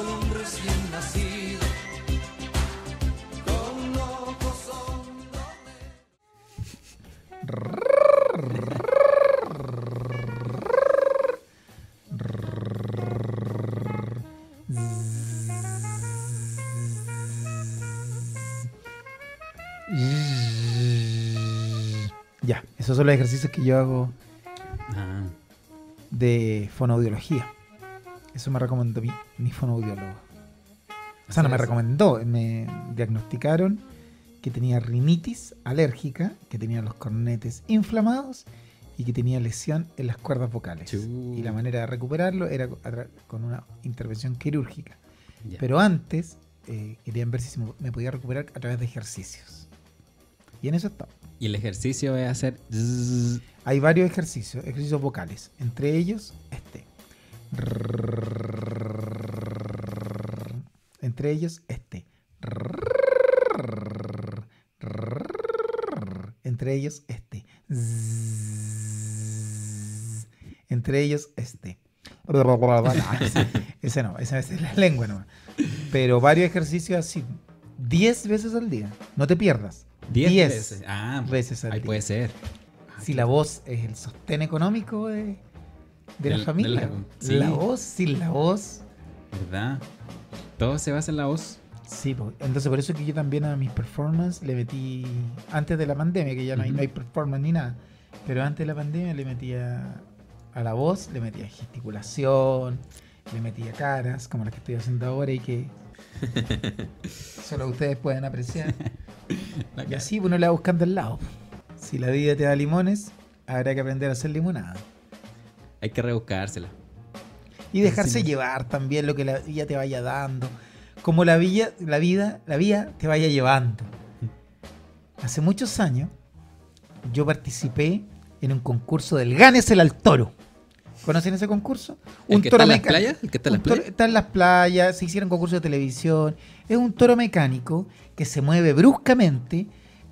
solo un recién nacido. Con ojos hondos. Ya, esos son los ejercicios que yo hago Ah, de fonoaudiología. Eso me recomendó mi, mi fonoaudiólogo. O sea, no me recomendó, me diagnosticaron que tenía rinitis alérgica, que tenía los cornetes inflamados y que tenía lesión en las cuerdas vocales. Y la manera de recuperarlo era con una intervención quirúrgica. ya. Pero antes eh, querían ver si me- podía recuperar a través de ejercicios. Y en eso estaba. Y el ejercicio es hacer. Hay varios ejercicios, ejercicios vocales. Entre ellos, este. Entre ellos, este. Entre ellos, este. Entre ellos, este. Ese, no, ese es la lengua nomás. Pero varios ejercicios así. 10 veces al día. No te pierdas. Diez 10 veces. Ah, veces al ahí día. puede ser. Si la voz es el sostén económico de, de la familia. de la- sí. La voz, sin la voz. ¿Verdad? Todo se basa en la voz. Sí, po. entonces por eso que yo también a mis performances le metí, antes de la pandemia, que ya no hay, no hay performance ni nada, pero antes de la pandemia le metía a la voz, le metía gesticulación, le metía caras, como las que estoy haciendo ahora y que solo ustedes pueden apreciar. Y así uno le va buscando el lado. Si la vida te da limones, habrá que aprender a hacer limonada. Hay que rebuscársela. Y dejarse llevar también lo que la vida te vaya dando. Como la vida, la vida, la vida te vaya llevando. Hace muchos años yo participé en un concurso del Gánese al Toro. ¿Conocen ese concurso? ¿El que está en las playas? ¿El que está en un las toro- playas? está en las playas, se hicieron concursos de televisión. Es un toro mecánico que se mueve bruscamente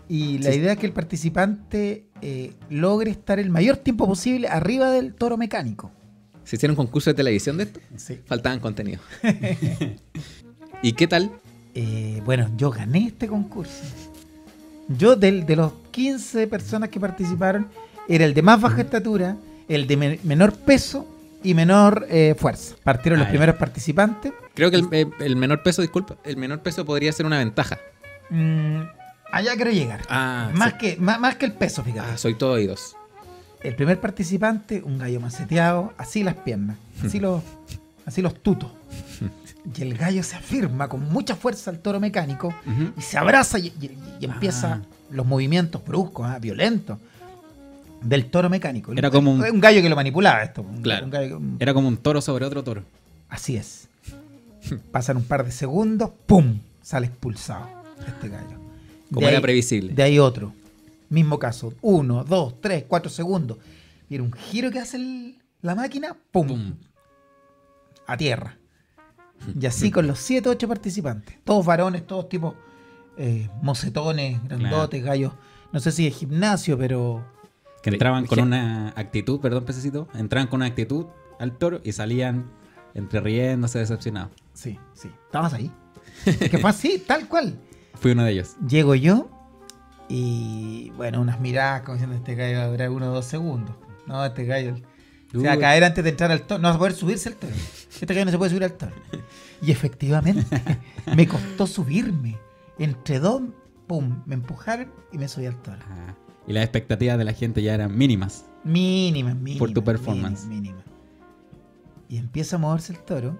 y la Sí. idea es que el participante eh, logre estar el mayor tiempo posible arriba del toro mecánico. ¿Se hicieron concurso de televisión de esto? Sí. Faltaban contenido. ¿Y qué tal? Eh, bueno, yo gané este concurso. Yo del- de los 15 personas que participaron, era el de más baja estatura, el de men- menor peso y menor eh, fuerza. Partieron los Ah, primeros participantes. Creo que el, eh, el menor peso, disculpa, el menor peso podría ser una ventaja. Mm, allá quiero llegar. Ah, más, sí. que, más, más que el peso, fíjate. Ah, soy todo oídos. El primer participante, un gallo maceteado, así las piernas, así los, así los tutos. Y el gallo se afirma con mucha fuerza al toro mecánico y se abraza y, y- y empieza Ah. los movimientos bruscos, ah, violentos del toro mecánico. Era como un- un gallo que lo manipulaba esto. un- Claro. un gallo- un- Era como un toro sobre otro toro. Así es. Pasan un par de segundos, ¡pum! Sale expulsado este gallo. Como De era ahí- previsible. De ahí otro. Mismo caso. Uno, dos, tres, cuatro segundos. Y era un giro que hace el- la máquina, ¡pum! Pum. A tierra. Y así con los siete, ocho participantes. Todos varones, todos tipos eh, mocetones, grandotes, gallos. No sé si de gimnasio, pero Que entraban con una actitud, perdón, pececito. Entraban con una actitud al toro y salían entre riéndose, decepcionados. sí, sí. ¿Estabas ahí? Que fue así, tal cual. Fui uno de ellos. Llego yo y, bueno, unas miradas como diciendo, este gallo va a durar uno o dos segundos. No, este gallo se va a caer antes de entrar al toro. No va a poder subirse al toro. Este gallo no se puede subir al toro. Y efectivamente, me costó subirme. Entre dos, pum, me empujaron y me subí al toro. Ah, y las expectativas de la gente ya eran mínimas. Mínima, mínima. Por tu performance. Mínima, mínima. Y empieza a moverse el toro.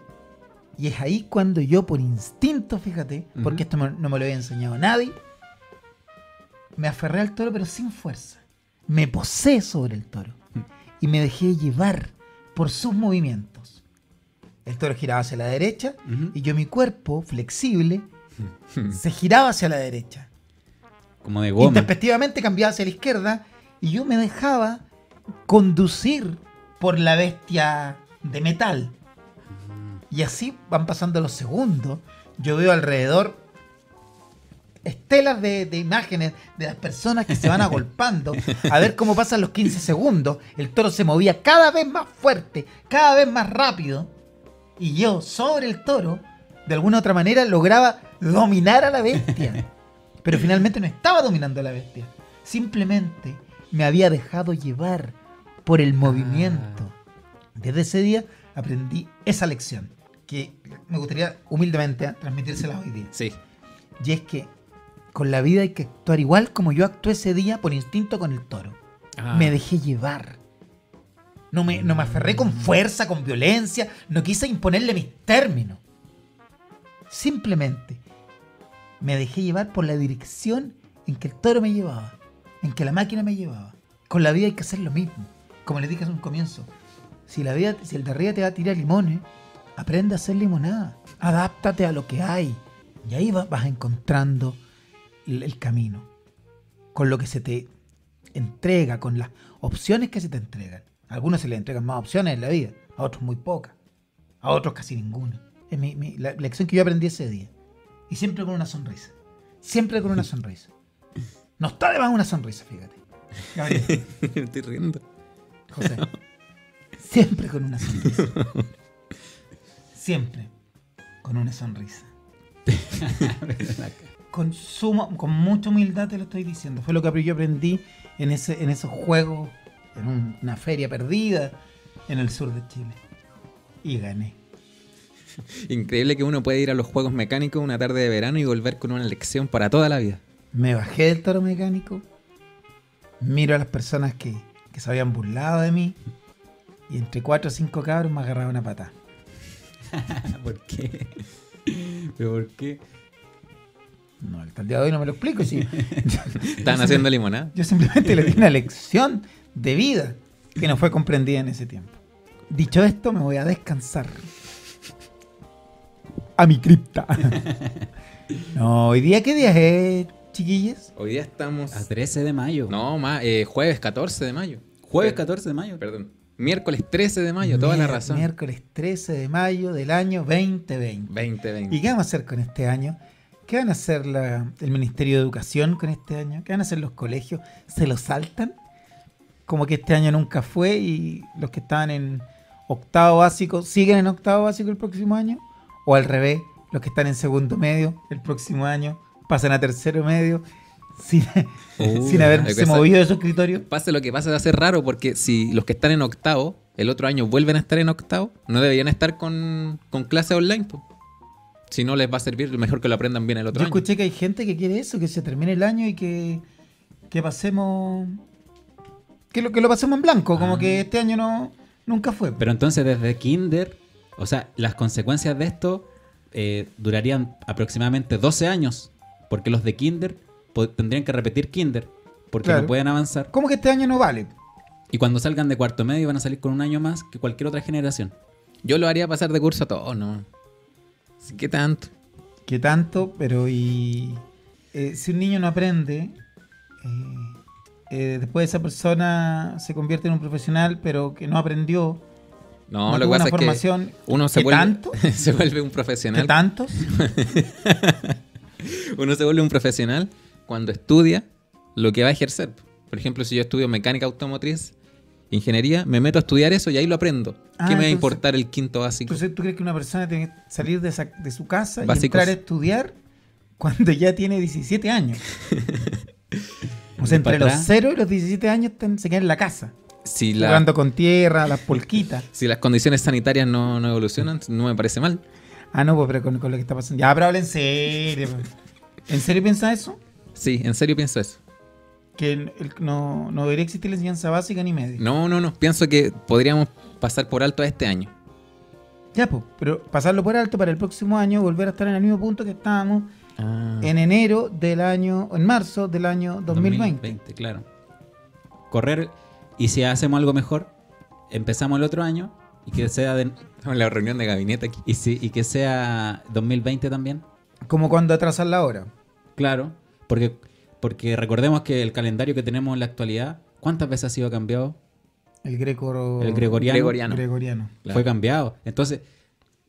Y es ahí cuando yo, por instinto, fíjate, porque esto me- no me lo había enseñado nadie, me aferré al toro, pero sin fuerza. Me posé sobre el toro. Y me dejé llevar por sus movimientos. El toro giraba hacia la derecha y yo, mi cuerpo, flexible, se giraba hacia la derecha. Como de goma. Intempestivamente cambiaba hacia la izquierda y yo me dejaba conducir por la bestia de metal. Y así van pasando los segundos. Yo veo alrededor estelas de, de imágenes de las personas que se van agolpando a ver cómo pasan los 15 segundos. El toro se movía cada vez más fuerte, cada vez más rápido. Y yo sobre el toro de alguna otra manera lograba dominar a la bestia. Pero finalmente no estaba dominando a la bestia. Simplemente me había dejado llevar por el movimiento. Desde ese día aprendí esa lección que me gustaría humildemente transmitírsela hoy día. Sí. Y es que con la vida hay que actuar igual como yo actué ese día por instinto con el toro. Ah. Me dejé llevar. No me, no me aferré con fuerza, con violencia. No quise imponerle mis términos. Simplemente me dejé llevar por la dirección en que el toro me llevaba. En que la máquina me llevaba. Con la vida hay que hacer lo mismo. Como les dije en un comienzo. Si, la vida, si el de arriba te va a tirar limones, aprende a hacer limonada. Adáptate a lo que hay. Y ahí va- vas encontrando el, camino. Con lo que se te entrega, con las opciones que se te entregan. A algunos se les entregan más opciones en la vida, a otros muy pocas, a otros casi ninguna. Es mi- mi- la lección que yo aprendí ese día. Y siempre con una sonrisa. Siempre con una sonrisa. No está de más una sonrisa, fíjate. Me estoy riendo. José. Siempre con una sonrisa. Siempre con una sonrisa. Con, suma, con mucha humildad te lo estoy diciendo. Fue lo que yo aprendí en, ese, en esos juegos, en un- una feria perdida en el sur de Chile. Y gané. Increíble que uno puede ir a los juegos mecánicos una tarde de verano y volver con una lección para toda la vida. Me bajé del toro mecánico, miro a las personas que, que se habían burlado de mí y entre cuatro o cinco cabros me agarraba una patada. ¿Por qué? ¿Pero por qué? No, hasta el día de hoy no me lo explico. Sí. Estaban haciendo limonada. Yo simplemente le di una lección de vida que no fue comprendida en ese tiempo. Dicho esto, me voy a descansar. A mi cripta. No, hoy día, ¿qué día es, chiquillos? Hoy día estamos. A 13 de mayo. No, más, eh, jueves 14 de mayo. Jueves Per- 14 de mayo. Perdón. Miércoles 13 de mayo, toda la razón. Miércoles 13 de mayo del año 2020. 2020. ¿Y qué vamos a hacer con este año? ¿Qué van a hacer la- el Ministerio de Educación con este año? ¿Qué van a hacer los colegios? ¿Se lo saltan? Como que este año nunca fue y los que estaban en octavo básico siguen en octavo básico el próximo año. O al revés, los que están en segundo medio el próximo año pasan a tercero medio sin, Uh, sin haberse movido de su escritorio. Pase lo que pase, va a ser raro porque si los que están en octavo, el otro año vuelven a estar en octavo, no deberían estar con, con clases online. po. Si no les va a servir, mejor que lo aprendan bien el otro Yo año. escuché que hay gente que quiere eso, que se termine el año y que, que pasemos. Que lo, que lo pasemos en blanco, como Ah. que este año no nunca fue. Pero entonces desde Kinder, o sea, las consecuencias de esto eh, durarían aproximadamente 12 años, porque los de Kinder tendrían que repetir Kinder, porque Claro. no pueden avanzar. ¿Cómo que este año no vale? Y cuando salgan de cuarto medio van a salir con un año más que cualquier otra generación. Yo lo haría pasar de curso a todos, ¿no? Que tanto. Que tanto, pero y eh, si un niño no aprende, eh, eh, después esa persona se convierte en un profesional, pero que no aprendió, No, no, lo que pasa una es que formación. uno se ¿Qué vuelve, tanto? se vuelve un ¿Qué profesional. tantos? Uno se vuelve un profesional cuando estudia lo que va a ejercer. Por ejemplo, si yo estudio mecánica automotriz, ingeniería, me meto a estudiar eso y ahí lo aprendo. Ah, ¿Qué me va a importar el quinto básico? Entonces, ¿tú crees que una persona tiene que salir de, esa- de su casa y entrar a estudiar cuando ya tiene 17 años? O sea, entre los atrás. 0 y los 17 años se quedan en la casa, si, la- jugando con tierra, las polquitas. si las condiciones sanitarias no, no evolucionan, no me parece mal. Ah, no, pues, pero con, con lo que está pasando. Ya, pero habla en serio. ¿En serio piensas eso? Sí, en serio pienso eso. Que el- no, no debería existir la enseñanza básica ni media. No, no, no. Pienso que podríamos pasar por alto a este año. Ya, pues, pero pasarlo por alto para el próximo año, volver a estar en el mismo punto que estábamos Ah. en enero del año, en marzo del año 2020. claro. Correr, y si hacemos algo mejor, empezamos el otro año y que sea de- la reunión de gabinete aquí. y, si- y que sea 2020 también. Como cuando atrasar la hora. Claro, porque, porque recordemos que el calendario que tenemos en la actualidad, ¿cuántas veces ha sido cambiado? El greco... El gregoriano. Gregoriano. Gregoriano. Claro. Fue cambiado. Entonces,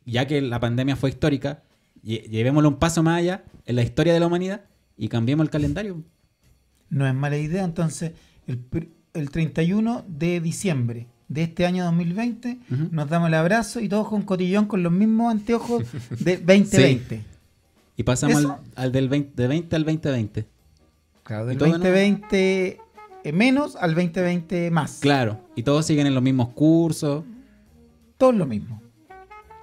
ya que la pandemia fue histórica, lle- llevémoslo un paso más allá en la historia de la humanidad y cambiemos el calendario. No es mala idea, entonces, el, pr- el 31 de diciembre de este año 2020, Ujú. nos damos el abrazo y todos con cotillón con los mismos anteojos de 2020. Y pasamos al, al del 20, de 20 al 2020. Claro, del todo de nuevo. 2020 eh, menos al 2020 más. Claro. Y todos siguen en los mismos cursos. Todo lo mismo.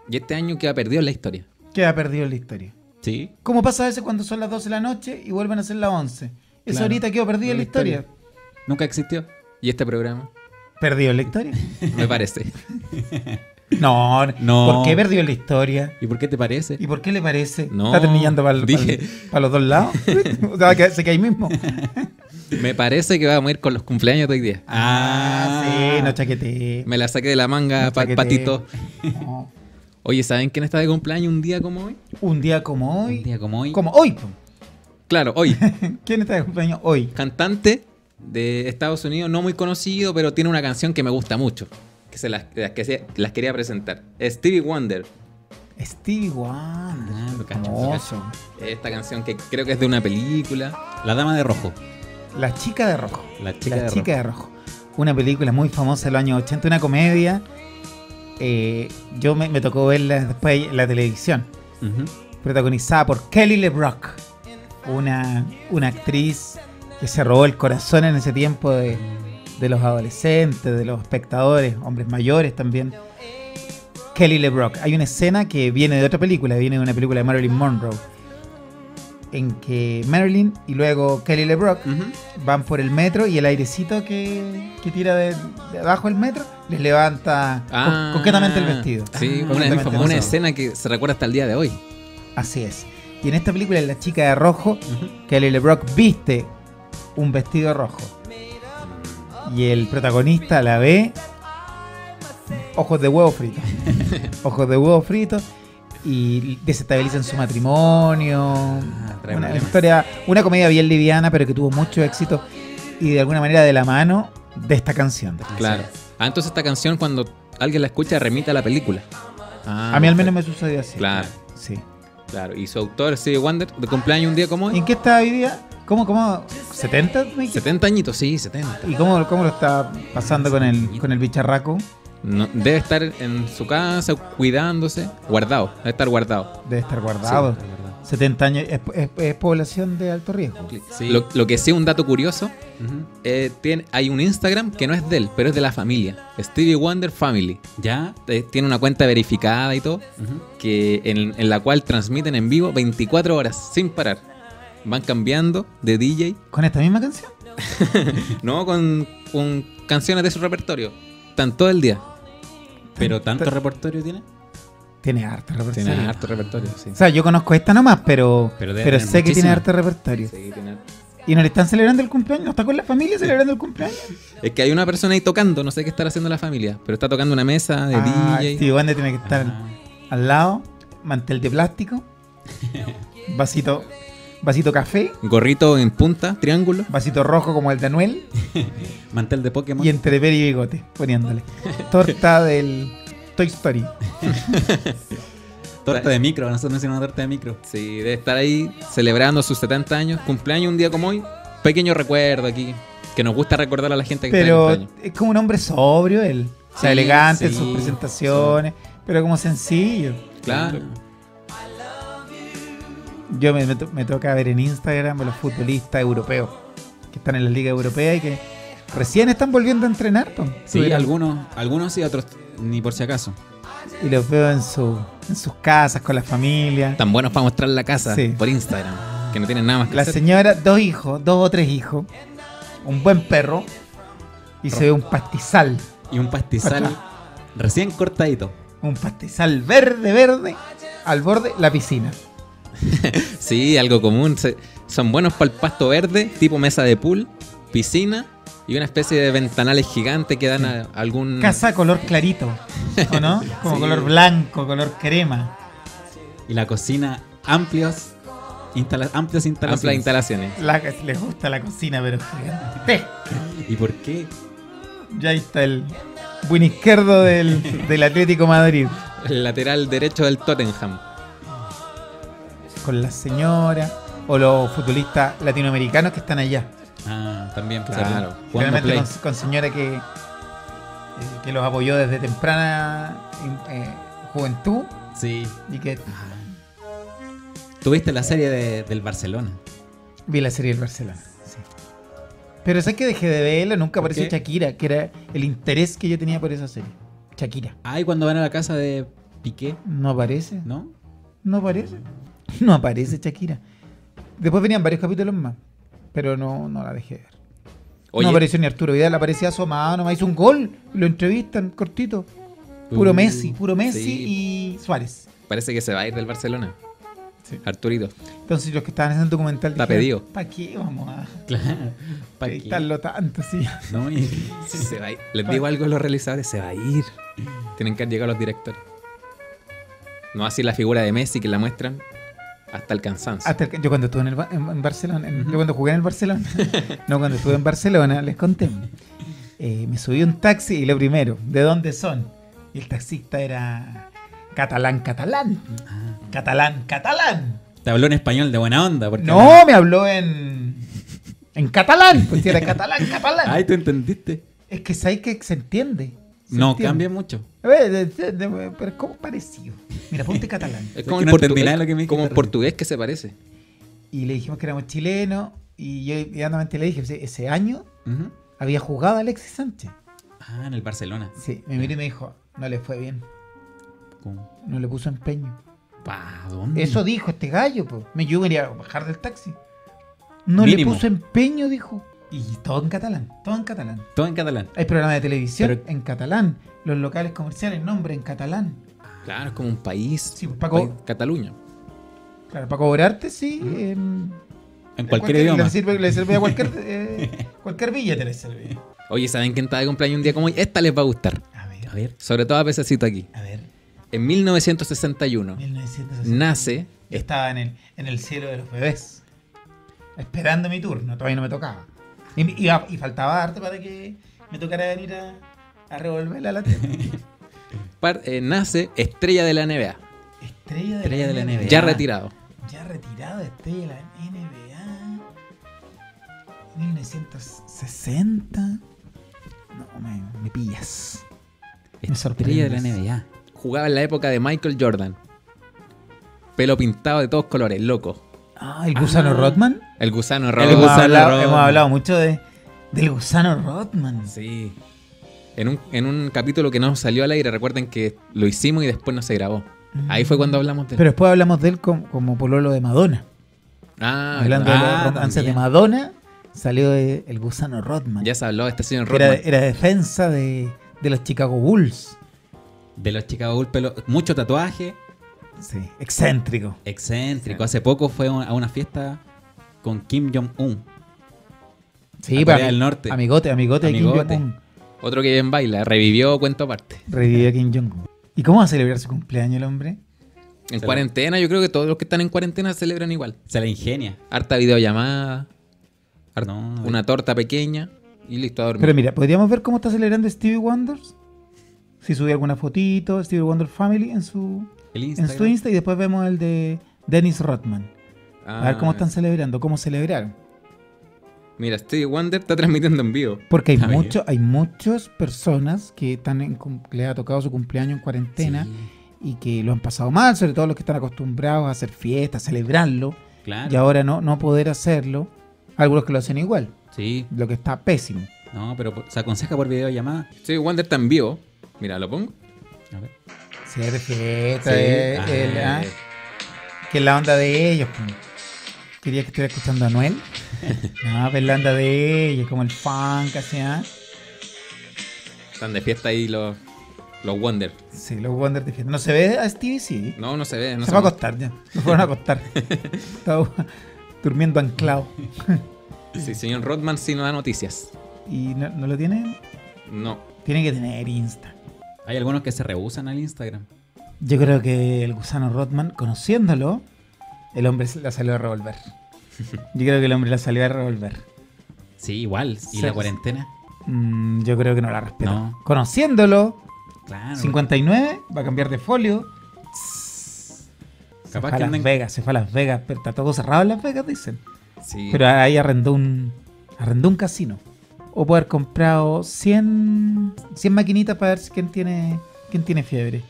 Y este año queda perdido en la historia. Queda perdido en la historia. Sí. ¿Cómo pasa a veces cuando son las 12 de la noche y vuelven a ser las 11? Eso Claro. ahorita quedó perdido en la historia. Nunca existió. Y este programa, ¿Perdido en la historia? me parece. No, No. ¿Por qué perdió la historia? ¿Y por qué te parece? ¿Y por qué le parece? No, ¿Está terminando para dije- los dos lados? o sea, que se cae ahí mismo. Me parece que vamos a ir con los cumpleaños de hoy día. Ah, sí, no chaquete. Me la saqué de la manga, pa- patito. No. Oye, ¿saben quién está de cumpleaños un día como hoy? Un día como hoy. Un día como hoy. Como hoy. Claro, hoy. ¿Quién está de cumpleaños hoy? Cantante de Estados Unidos, no muy conocido, pero tiene una canción que me gusta mucho. Que se las, las que se- las quería presentar. Stevie Wonder. Stevie Wonder. Ah, lo cacho, lo Famoso. Esta canción que creo que es de una película. La dama de rojo. La chica de rojo. La chica La de chica de rojo. Una película muy famosa de los años 80, una comedia. Eh, yo me, me tocó verla después en la televisión. Protagonizada por Kelly LeBrock, una, una actriz que se robó el corazón en ese tiempo de, de los adolescentes, de los espectadores, hombres mayores también. Kelly LeBrock. Hay una escena que viene de otra película, viene de una película de Marilyn Monroe, en que Marilyn y luego Kelly LeBrock van por el metro y el airecito que, que tira de, de abajo del metro les levanta co- Ah, coquetamente el vestido. Sí, una, el una escena que se recuerda hasta el día de hoy. Así es. Y en esta película, La chica de rojo, Ujú. Kelly LeBrock viste un vestido rojo. Y el protagonista la ve. Ojos de huevo frito. ojos de huevo frito. Y desestabilizan su matrimonio. Ah, una historia, una comedia bien liviana, pero que tuvo mucho éxito. Y de alguna manera de la mano de esta canción. Claro. Ah, entonces esta canción cuando alguien la escucha remite a la película. Ah, A mí al menos me sucedió así. Claro, Sí. claro. Y su autor, Stevie Wonder, de cumpleaños un día como ¿Y hoy. en qué está hoy día? ¿Cómo, cómo? ¿70? me dijiste? 70 añitos, sí, 70. ¿Y cómo, cómo lo está pasando con el, con el bicharraco? No, debe estar en su casa cuidándose, guardado, debe estar guardado. Debe estar guardado. Sí, la verdad. 70 años. Es, es- es población de alto riesgo. Sí. Lo, lo que sí, un dato curioso, eh, tiene, hay un Instagram que no es de él, pero es de la familia. Stevie Wonder Family. Ya. Eh, tiene una cuenta verificada y todo, que en, en la cual transmiten en vivo 24 horas sin parar. Van cambiando de DJ, ¿Con esta misma canción? no con, con canciones de su repertorio. Están todo el día. Pero tanto repertorio tiene. Tiene harto repertorio. Tiene harto repertorio, sí. O sea, yo conozco esta nomás, pero, Pero pero, sé que tiene harto repertorio. Sí, tiene. ¿Y no le están celebrando el cumpleaños? ¿No está con la familia celebrando el cumpleaños? Es que hay una persona ahí tocando, no sé qué estar haciendo la familia, pero está tocando una mesa de ah, DJ. Stevie Wonder tiene que estar Ah. al lado. Mantel de plástico. Vasito, vasito café. Gorrito en punta, triángulo. Vasito rojo como el de Anuel. Mantel de Pokémon. Y entre peri y bigote, poniéndole. Torta del Toy Story. Torta de micro. Nosotros no hicimos una torta de micro. Sí, debe estar ahí celebrando sus 70 años, cumpleaños un día como hoy. Pequeño recuerdo aquí, que nos gusta recordar a la gente que Pero está de cumpleaños. es como un hombre sobrio él. O sea, Sí, elegante en sí, sus presentaciones, pero como sencillo. Claro. Yo me, me to- me toca ver en Instagram a los futbolistas europeos que están en la liga europea y que recién están volviendo a entrenar. Sí, algunos, algunos sí, otros ni por si acaso. Y los veo en, su, en sus casas con la familia. Tan buenos para mostrar la casa Sí. por Instagram, que no tienen nada más que La hacer. señora, dos hijos, dos o tres hijos, un buen perro y se ve un pastizal. Y un pastizal recién cortadito. Un pastizal verde, verde, al borde la piscina. Sí, algo común. se- son buenos para el pasto verde, tipo mesa de pool, piscina y una especie de ventanales gigantes que dan a algún... Casa color clarito, ¿o no? Como Sí. color blanco, color crema. Y la cocina, amplios, instala- amplias instalaciones. Amplias instalaciones. La, les gusta la cocina, pero gigante. ¿Y por qué? Ya ahí está el buen izquierdo del, del Atlético Madrid. El lateral derecho del Tottenham. Con la señora o los futbolistas latinoamericanos que están allá. Ah, también. Claro. Jugando Generalmente con, con señora que, eh, que los apoyó desde temprana eh, juventud Sí. y que Tuviste la serie de- del Barcelona. vi la serie del Barcelona. sí. Pero sé que dejé de verla, nunca ¿Por apareció qué? Shakira, que era el interés que yo tenía por esa serie. Shakira. Ah, y cuando van a la casa de Piqué, No aparece. ¿no? No aparece. No aparece Shakira. Después venían varios capítulos más. Pero no, no la dejé de ver. Oye, No apareció ni Arturo Vidal, aparecía asomado, nomás hizo un gol. Lo entrevistan, cortito. Puro Uh, Messi, puro Messi sí. y Suárez. parece que se va a ir del Barcelona. Sí. Arturito. Entonces los que estaban en ese documental Está pedido. ¿Para qué vamos a Claro. ¿Pa' qué? editarlo tanto? Sí. No, y- Sí, se va a ir. Les digo algo a los realizadores, se va a ir. Tienen que llegar los directores. No así la figura de Messi que la muestran hasta el cansancio. Hasta el- yo cuando estuve en, el en- en Barcelona, en- yo cuando jugué en el Barcelona, no, cuando estuve en Barcelona, les conté, eh, me subí a un taxi y lo primero, ¿de dónde son? Y el taxista era catalán, catalán, Ah, catalán, catalán. te habló en español de buena onda. Porque No, me habló en, en catalán, pues si era catalán, catalán. Ay, ¿tú entendiste? Es que sabes que se entiende. se No, entiende. cambia mucho. De- pero es como parecido. Mira, ponte catalán. es como en portugués, lo que me como en portugués que se parece. Y le dijimos que éramos chilenos. Y yo inmediatamente le dije, ese, año había jugado Alexis Sánchez. Ah, en el Barcelona. Sí, me miró y me dijo, no le fue bien, ¿Cómo? no le puso empeño. Pa, ¿dónde? Eso dijo este gallo, pues. Me yo quería bajar del taxi. No Mínimo. le puso empeño, dijo. Y todo en catalán, todo en catalán. Todo en catalán. Hay programas de televisión Pero- en catalán, los locales comerciales, nombre en catalán. Claro, es como un país. Sí, Paco- Cataluña. Claro, para cobrarte, sí. en- En cualquier idioma. Le sirve, le sirve a cualquier, eh, cualquier billete le sirve. Oye, ¿saben quién está de cumpleaños un día como hoy? Esta les va a gustar. A ver, A ver. Sobre todo a Pececito aquí. a ver. En 1961 1960. nace. Yo estaba en el, en el cielo de los bebés. Esperando mi turno. Todavía no me tocaba. Y, y- y faltaba arte para que me tocara venir a, a revolverla a la tierra. par- eh, nace estrella de la NBA. Estrella de, Estrella de la NBA. Ya retirado. Ya retirado estrella de la NBA. 1960. No, me, me pillas. Me Estrella de la. NBA. Jugaba en la época de Michael Jordan. Pelo pintado de todos colores, loco. Ah, el gusano Ah. Rodman. El gusano El rojo. hemos, hablado, Rodman. hemos hablado mucho de, del gusano Rodman. Sí. En un, en un capítulo que no salió al aire, recuerden que lo hicimos y después no se grabó. Ahí fue cuando hablamos de él. Pero después hablamos de él como, como pololo de Madonna. ah, Hablando verdad. de los Ah, romances de. Madonna, salió de- el gusano Rodman. ya se habló de este señor era, Rodman. era defensa de, de los Chicago Bulls. De los Chicago Bulls, pelo- mucho tatuaje, Sí, excéntrico. excéntrico. Hace poco fue a una fiesta con Kim Jong-un. Sí, A pa- Corea del Norte. Amigote, amigote, Amigote. de Kim Jong-un. Otro que bien baila, revivió cuento aparte. Revivió a Kim Jong-un. ¿Y cómo va a celebrar su cumpleaños el hombre? En Se cuarentena, yo creo que todos los que están en cuarentena celebran igual. Se la ingenia. Harta videollamada, No, una torta pequeña y listo a dormir. Pero mira, podríamos ver cómo está celebrando Stevie Wonder. Si subí alguna fotito, Stevie Wonder Family en su, en Instagram. su Insta y después vemos el de Dennis Rodman. A ver cómo Ah, están celebrando, cómo celebraron. Mira, Stevie Wonder está transmitiendo en vivo. Porque hay mucho, hay muchas personas que están en, les ha tocado su cumpleaños en cuarentena Sí, y que lo han pasado mal, sobre todo los que están acostumbrados a hacer fiestas, a celebrarlo, claro. y ahora no, no poder hacerlo. Algunos que lo hacen igual, Sí. lo que está pésimo. No, pero se aconseja por videollamada. Stevie Wonder está en vivo. Mira, lo pongo. A ver. Sí, de fiesta, Sí. eh, Ah, el- ah, que es la onda de ellos. pues. Quería que estuviera escuchando a Anuel. No, pues la onda de ellos, como el funk, así, ¿ah? Están de fiesta ahí los, los Wonder. Sí, los Wonder de fiesta. ¿No se ve a Stevie? Sí. No, no se ve. No se se fue a acostar ya. Se fueron a acostar. Estaba durmiendo anclado. Sí, señor Rodman sí no da noticias. ¿Y no, no lo tiene? No. Tiene que tener Insta. Hay algunos que se rehusan al Instagram. Yo creo que el gusano Rodman, conociéndolo, el hombre se la salió a revolver. Yo creo que el hombre la salió a revolver. Sí, igual. ¿Y la cuarentena? Mm, yo creo que no la respetó. No. Conociéndolo, Claro. 59, va a cambiar de folio. Se Capaz fue que a Las anden- Vegas, se fue a Las Vegas, pero está todo cerrado en Las Vegas, dicen. Sí. Pero ahí arrendó un, arrendó un casino. o puede haber comprado 100, 100 maquinitas para ver si quién tiene, quién tiene fiebre.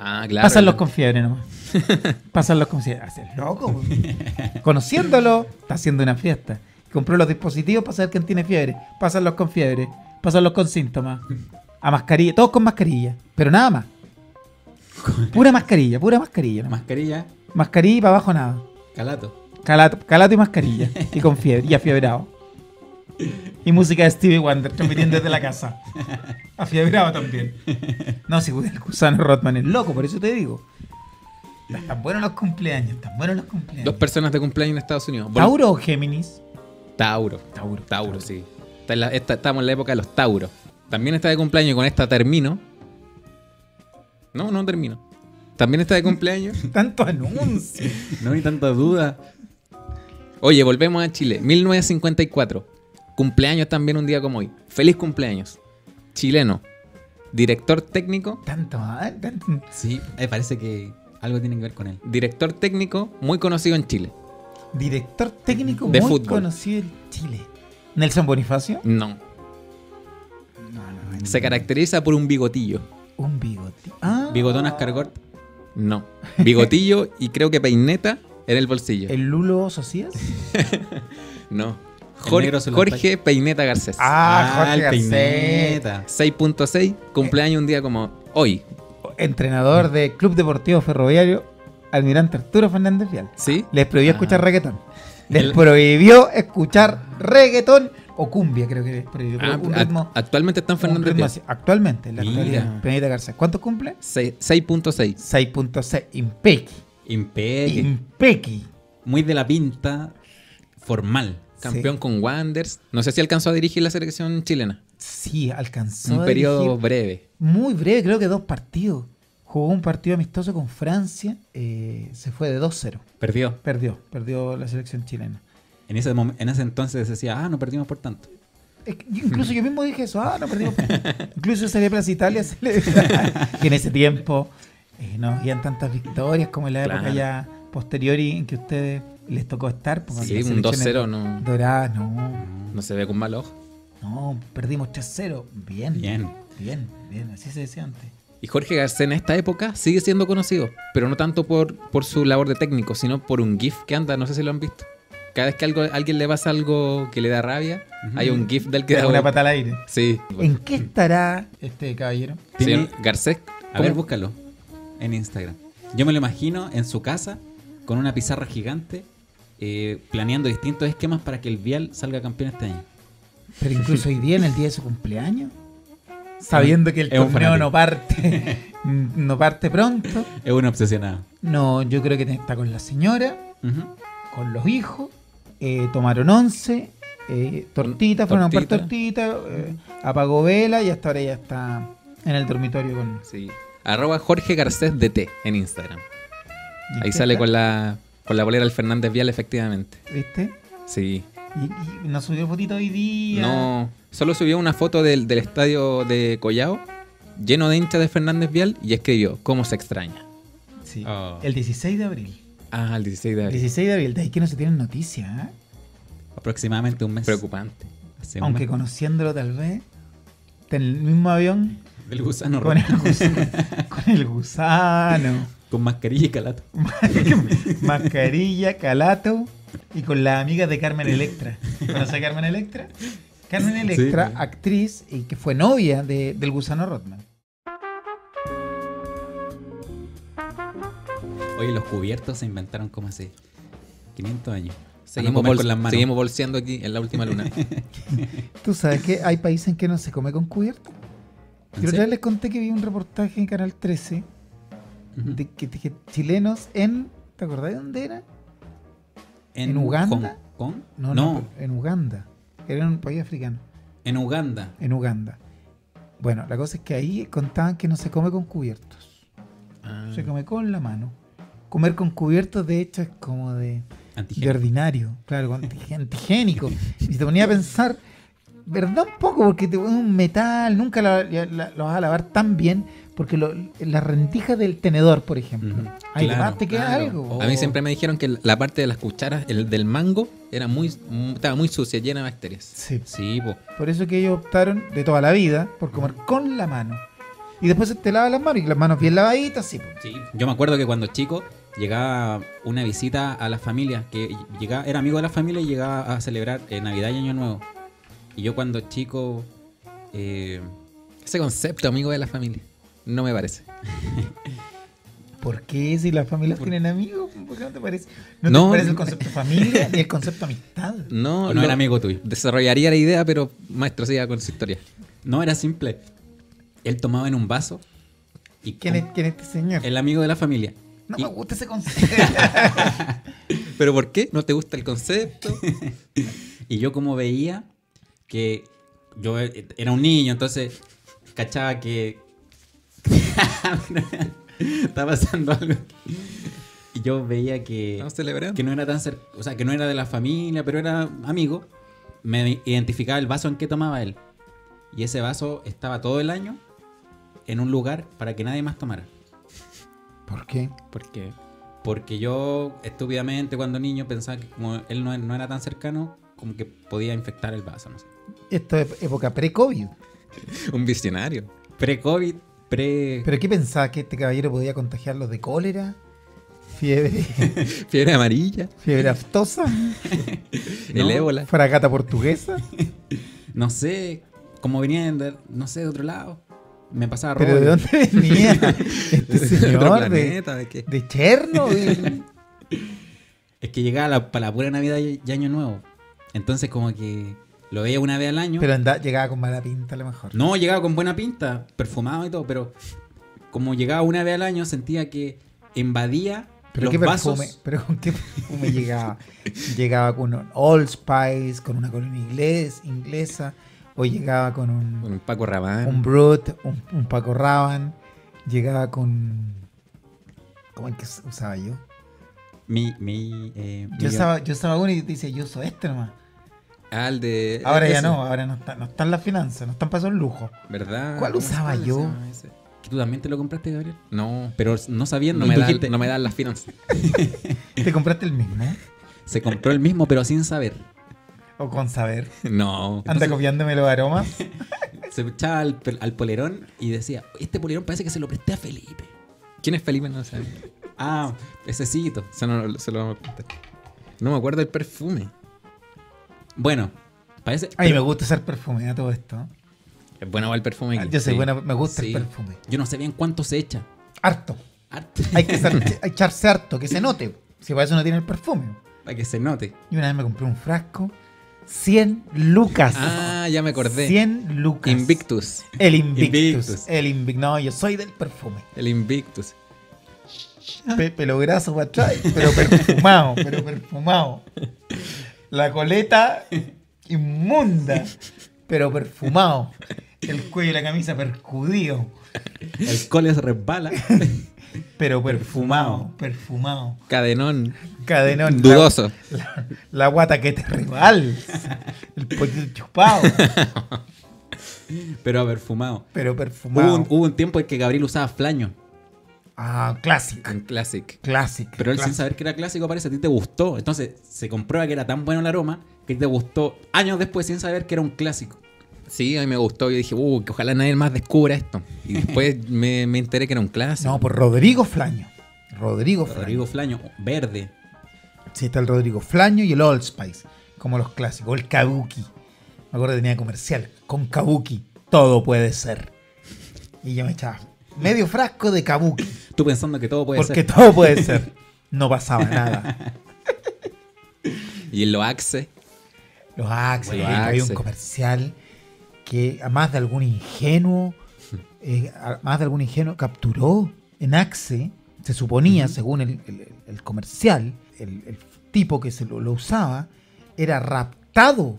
Ah, claro. Pásalos con fiebre nomás. Pásalos con fiebre. Haces loco. Conociéndolo, está haciendo una fiesta. Compró los dispositivos para saber quién tiene fiebre. Pásalos con fiebre. Pásalos con síntomas. A mascarilla. Todos con mascarilla. Pero nada más. Pura mascarilla, pura mascarilla. Mascarilla, Mascarilla y para abajo nada. calato. Calato, calato y mascarilla. Y con fiebre. Y afiebrado. Y música de Stevie Wonder transmitiendo desde la casa. Afiebrado también. No, si el gusano Rotman es loco, por eso te digo. Están buenos los cumpleaños, están buenos los cumpleaños. Dos personas de cumpleaños en Estados Unidos. ¿Tauro o Géminis? Tauro. Tauro. Tauro, sí. Está en la- esta- estamos en la época de los Tauros. También está de cumpleaños y con esta termino. No, no termino. También está de cumpleaños. Tanto anuncio. No hay tanta duda. Oye, volvemos a Chile. 1954. Cumpleaños también un día como hoy. Feliz cumpleaños. Chileno. Director técnico. Tanto, tanto. Sí, eh, parece que algo tiene que ver con él. Director técnico muy conocido en Chile. Director técnico De muy fútbol. conocido en Chile. ¿Nelson Bonifacio? No. No, no, Se caracteriza por un bigotillo. Un bigote. Ah, Bigotón Ascargort. No. Bigotillo y creo que peineta en el bolsillo. ¿El Lulo Socias? No. Jorge, Jorge Peineta Garcés. Ah, Jorge el Garcés. peineta. 6.6, cumpleaños un día como hoy. Entrenador de Club Deportivo Ferroviario, Almirante Arturo Fernández Vial. ¿Sí? Les prohibió Ah. escuchar reggaetón. Les El- prohibió escuchar reggaetón o cumbia, creo que les prohibió. Ah, un ritmo, actualmente está en un Fernández Vial. así. Actualmente, en la actualidad. Penita García. ¿Cuánto cumple? Seis- 6.6. 6.6. Impequi. Impeque. Impequi. Muy de la pinta formal. Campeón Sí. con Wanderers. No sé si alcanzó a dirigir la selección chilena. Sí, alcanzó. Un periodo breve. Muy breve, creo que dos partidos. Jugó un partido amistoso con Francia. eh, se fue de 2-0. Perdió. Perdió, perdió la selección chilena. En ese, en ese entonces decía, ah, no perdimos por tanto. Es que yo- incluso yo mismo dije eso, ah, no perdimos. incluso salí a Plaza Italia, se le- que en ese tiempo eh, no habían tantas victorias como en la época ya posterior y en que ustedes les tocó estar. pues, Sí, un 2-0 selecciones no, Doradas, no, no se ve con mal ojo. no, perdimos 3-0. Bien, Bien. bien, bien, así se decía antes. Y Jorge Garcés en esta época sigue siendo conocido, pero no tanto por, por su labor de técnico, sino por un GIF que anda, no sé si lo han visto. Cada vez que algo, alguien le pasa algo que le da rabia, hay un GIF del que da Una pata al aire. Sí. ¿En qué estará este caballero? Tiene- Señor Garcés. A ver, búscalo en Instagram. Yo me lo imagino en su casa con una pizarra gigante eh, planeando distintos esquemas para que el Vial salga campeón este año. Pero incluso hoy día, en el día de su cumpleaños, sabiendo que el torneo no parte, no parte pronto. Es un obsesionado. No, yo creo que está con la señora, con los hijos, eh, tomaron once, eh, tortitas, fueron a Tortita. tortitas, eh, apagó vela y hasta ahora ya está en el dormitorio con... Sí. Arroba Jorge Garcés DT en Instagram. ¿Y Ahí sale está? con la, con la bolera del Fernández Vial, efectivamente. ¿Viste? Sí. Y, y nos subió fotito hoy día. No, solo subió una foto del, del estadio de Collao, lleno de hinchas de Fernández Vial, y escribió, ¿cómo se extraña? Sí. Oh. El 16 de abril. Ah, el 16 de El abril. 16 de abril, de ahí que no se tienen noticias, ¿eh? Aproximadamente un mes. Preocupante. Hace un Aunque mes. conociéndolo tal vez, en el mismo avión El gusano con el, rojo. gusano, con el gusano, Con mascarilla y calato. mascarilla, calato y con las amigas de Carmen Electra. ¿Conoce a Carmen Electra? Carmen Electra, Sí. actriz y que fue novia de- del gusano Rotman. Oye, los cubiertos se inventaron como hace 500 años. Seguimos, bol- con las manos. seguimos bolseando aquí en la última luna. ¿Tú sabes que hay países en que no se come con cubierto? ¿En Yo otra vez les conté que vi un reportaje en Canal 13 Ujú. de que, de que chilenos en... ¿Te acordás de dónde era? ¿En Uganda? Hong Kong? No, No, no, en Uganda. Era un país africano. en Uganda. En Uganda. Bueno, la cosa es que ahí contaban que no se come con cubiertos. Ah. Se come con la mano. Comer con cubiertos, de hecho, es como de, de ordinario. Claro, antigénico. Y te ponía a pensar ¿Verdad un poco? Porque te pones un metal, nunca lo vas a lavar tan bien. Porque lo- la rendija del tenedor, por ejemplo. Ahí Claro, te queda claro. algo. Oh. A mí siempre me dijeron que la parte de las cucharas, el del mango, era muy, estaba muy sucia, llena de bacterias. Sí. Sí, po. Por eso que ellos optaron de toda la vida por comer con la mano. Y después te lavas las manos y las manos bien lavaditas, sí. Sí. Yo me acuerdo que cuando chico llegaba una visita a la familia, que llegaba, era amigo de la familia y llegaba a celebrar eh, Navidad y Año Nuevo. Y yo cuando chico... eh, Ese concepto, amigo de la familia, no me parece. ¿Por qué si las familias tienen amigos? ¿Por qué no te parece? ¿No, No. te parece el concepto familia ni el concepto amistad? No, no lo- era amigo tuyo. Desarrollaría la idea, pero maestro siga con su historia. No, era simple. Él tomaba en un vaso y ¿Quién es, quién es este señor? el amigo de la familia. No Y- me gusta ese concepto. ¿Pero por qué? ¿No te gusta el concepto? Y yo como veía que yo eh, era un niño, entonces cachaba que estaba pasando algo. Y yo veía que, Estamos celebrando. que no era tan cer- o sea, que no era de la familia, pero era amigo. Me identificaba el vaso en que tomaba él. Y ese vaso estaba todo el año en un lugar para que nadie más tomara. ¿Por qué? Porque Porque yo, estúpidamente, cuando niño, pensaba que como él no, no era tan cercano, como que podía infectar el vaso, no sé. Esto es época pre-COVID. un visionario. Pre-COVID, pre... ¿Pero qué pensaba? ¿Que este caballero podía contagiarlos de cólera? ¿Fiebre, Fiebre amarilla, fiebre aftosa? el No. ébola. ¿Fragata portuguesa? No sé, como venían de, no sé, de otro lado. Me pasaba ¿Pero de dónde venía este ¿De otro señor? ¿De, planeta? ¿De qué? de Chernobyl? Es que llegaba para la pura Navidad y, y Año Nuevo. Entonces como que lo veía una vez al año. Pero anda, llegaba con mala pinta a lo mejor. No, llegaba con buena pinta, perfumado y todo, pero como llegaba una vez al año sentía que invadía ¿Pero los qué vasos. perfume? ¿Pero con qué perfume llegaba? ¿Llegaba con un Old Spice, con una colonia inglés, inglesa? ¿O llegaba con un, un Paco Rabanne. un Brut, un, un Paco Rabanne? ¿Llegaba con... ¿Cómo es que usaba yo? Mi, mi, eh, Yo mi- usaba, yo usaba uno y te dice, yo uso este nomás. Ah, el de. Ahora ya ese. no, ahora no está, no están las finanzas, no están para esos lujos. ¿Verdad? ¿Cuál ¿Cómo se usaba yo? ese? que tú también te lo compraste, Gabriel. No, Pero no sabiendo, no me, dan, no me dan las finanzas. ¿Te compraste el mismo? se compró el mismo, pero sin saber. ¿O con saber? No. Anda copiándome los aromas. Se echaba al, polerón y decía, este polerón parece que se lo presté a Felipe. ¿Quién es Felipe? No sé. Ah, esecito. Se, no, se lo vamos a contar. No me acuerdo del perfume. Bueno, parece... A mí me gusta usar perfume a todo esto. Es bueno va el perfume. aquí. Yo soy Sí. buena, me gusta Sí. el perfume. Yo no sé bien cuánto se echa. Harto. Harto. Hay que echar- echarse harto, que se note. Si para eso no tiene el perfume. Para que se note. Y una vez me compré un frasco. 100 lucas. Ah, ya me acordé. 100 lucas. Invictus. El Invictus. Invictus. El Invictus. No, yo soy del perfume. El Invictus. Pe- pelo graso para atrás, pero perfumado, pero perfumado. La coleta inmunda, pero perfumado. El cuello y la camisa percudido, El cole se resbala. pero perfumado, perfumado. Cadenón. Cadenón. Dudoso. La, la guata que te rebalsa. El pollito chupado, pero perfumado. pero Hubo perfumado. un, hubo un tiempo en que Gabriel usaba flaño. Ah, clásico. Un classic. Clásico. Pero él sin saber que era clásico parece a ti te gustó. Entonces se comprueba que era tan bueno el aroma que te gustó años después sin saber que era un clásico. Sí, a mí me gustó. Yo dije, uh, que ojalá nadie más descubra esto. Y después me, me enteré que era un clásico. No, por Rodrigo Flaño. Rodrigo Flaño. Rodrigo Flaño, verde. Sí, está el Rodrigo Flaño y el Old Spice, como los clásicos. O el Kabuki. Me acuerdo que tenía comercial. Con Kabuki, todo puede ser. Y yo me echaba medio frasco de Kabuki. Tú pensando que todo puede porque ser. todo puede ser. No pasaba nada. Y el Loaxe. Los Axe, Los había un Axe. comercial que a más de algún ingenuo, eh, a más de algún ingenuo capturó en Axe, se suponía, según el, el- el comercial, el, el tipo que se lo, lo usaba, era raptado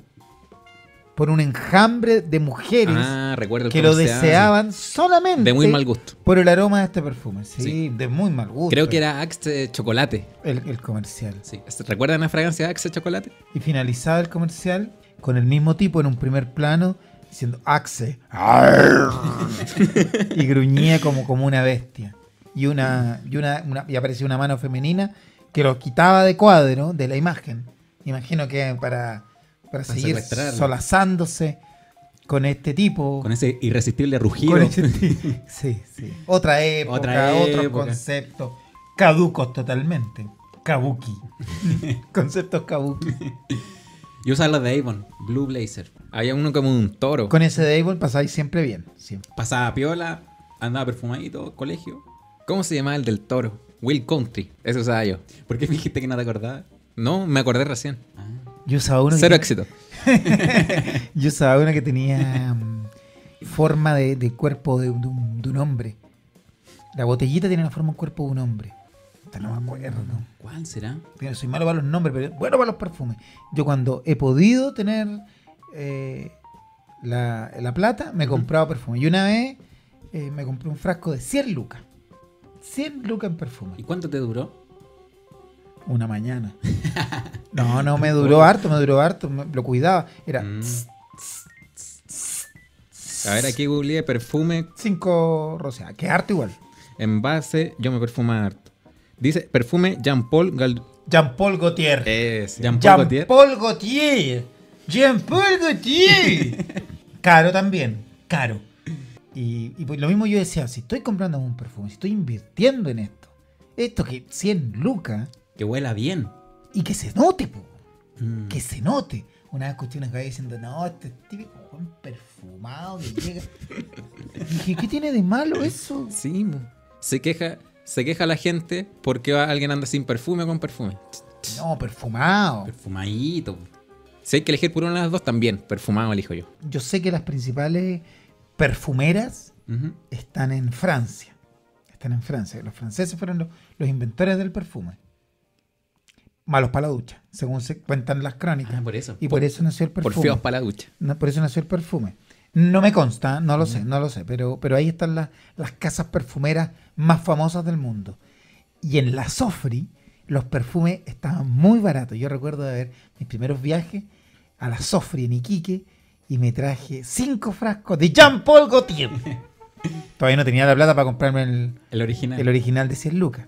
por un enjambre de mujeres Ah, que lo deseaban solamente De muy mal gusto. por el aroma de este perfume. Sí, Sí. de muy mal gusto. Creo que era Axe Chocolate. el, el comercial. Sí. ¿Recuerdan la fragancia Axe Chocolate? Y finalizaba el comercial con el mismo tipo en un primer plano diciendo Axe y gruñía como, como una bestia. Y una, y una, una- y aparecía una mano femenina que lo quitaba de cuadro de la imagen. Imagino que para, para Para seguir solazándose con este tipo. Con ese irresistible rugido. Ese ti- sí, sí. Otra época, Otra otros conceptos. Caducos totalmente. Kabuki. conceptos kabuki. Y usa los de Avon, Blue Blazer. Había uno como un toro. Con ese de Avon pasáis siempre bien. Siempre. Pasaba piola, andaba perfumadito, colegio. ¿Cómo se llamaba el del toro? Will Country. Eso usaba yo. ¿Por qué dijiste que no te acordabas? No, me acordé recién. Ah. Yo usaba uno Cero que, éxito. yo usaba uno que tenía mm, forma de, de cuerpo de, de un, de un hombre. La botellita tiene la forma de cuerpo de un hombre. No me acuerdo. ¿Cuál será? Yo Soy malo para los nombres, pero bueno para los perfumes. Yo cuando he podido tener eh, la, la plata, me he comprado perfume. Y una vez eh, me compré un frasco de 100 lucas. 100 lucas en perfume. ¿Y cuánto te duró? Una mañana. No, no me duró harto, me duró harto. me- lo cuidaba. Era Mm. A ver, aquí googleé perfume 5 rosea. Que harto igual. en base. Yo me perfuma harto. Dice perfume Jean Paul Gal... Jean-Paul Gaultier. Ese. Jean-Paul Gaultier. Jean-Paul Gaultier. Jean-Paul Gaultier. Caro también. Caro. Y, y pues lo mismo yo decía, si estoy comprando un perfume, si estoy invirtiendo en esto, esto que 100 lucas, Que huela bien. y que se note, po, Mm. que se note. Una vez escuché una cabeza diciendo, no, este es típico buen perfumado que llega. Dije, ¿qué tiene de malo eso? Sí, mo. se queja, se queja la gente porque alguien anda sin perfume o con perfume. No, perfumado. Perfumadito. Si hay que elegir por una de las dos, también perfumado elijo yo. Yo sé que las principales perfumeras están en Francia. Están en Francia. Los franceses fueron los, los inventores del perfume. Malos para la ducha, según se cuentan las crónicas. Ah, por eso. Y por eso nació el Por perfume. feos para la ducha. No, por eso nació el perfume. No me consta, no lo sé, no lo sé, pero, pero ahí están las, las casas perfumeras más famosas del mundo. Y en la Sofri, los perfumes estaban muy baratos. Yo recuerdo de ver mis primeros viajes a la Sofri en Iquique y me traje cinco frascos de Jean-Paul Gaultier. Todavía no tenía la plata para comprarme el, El original. el original de 100 lucas.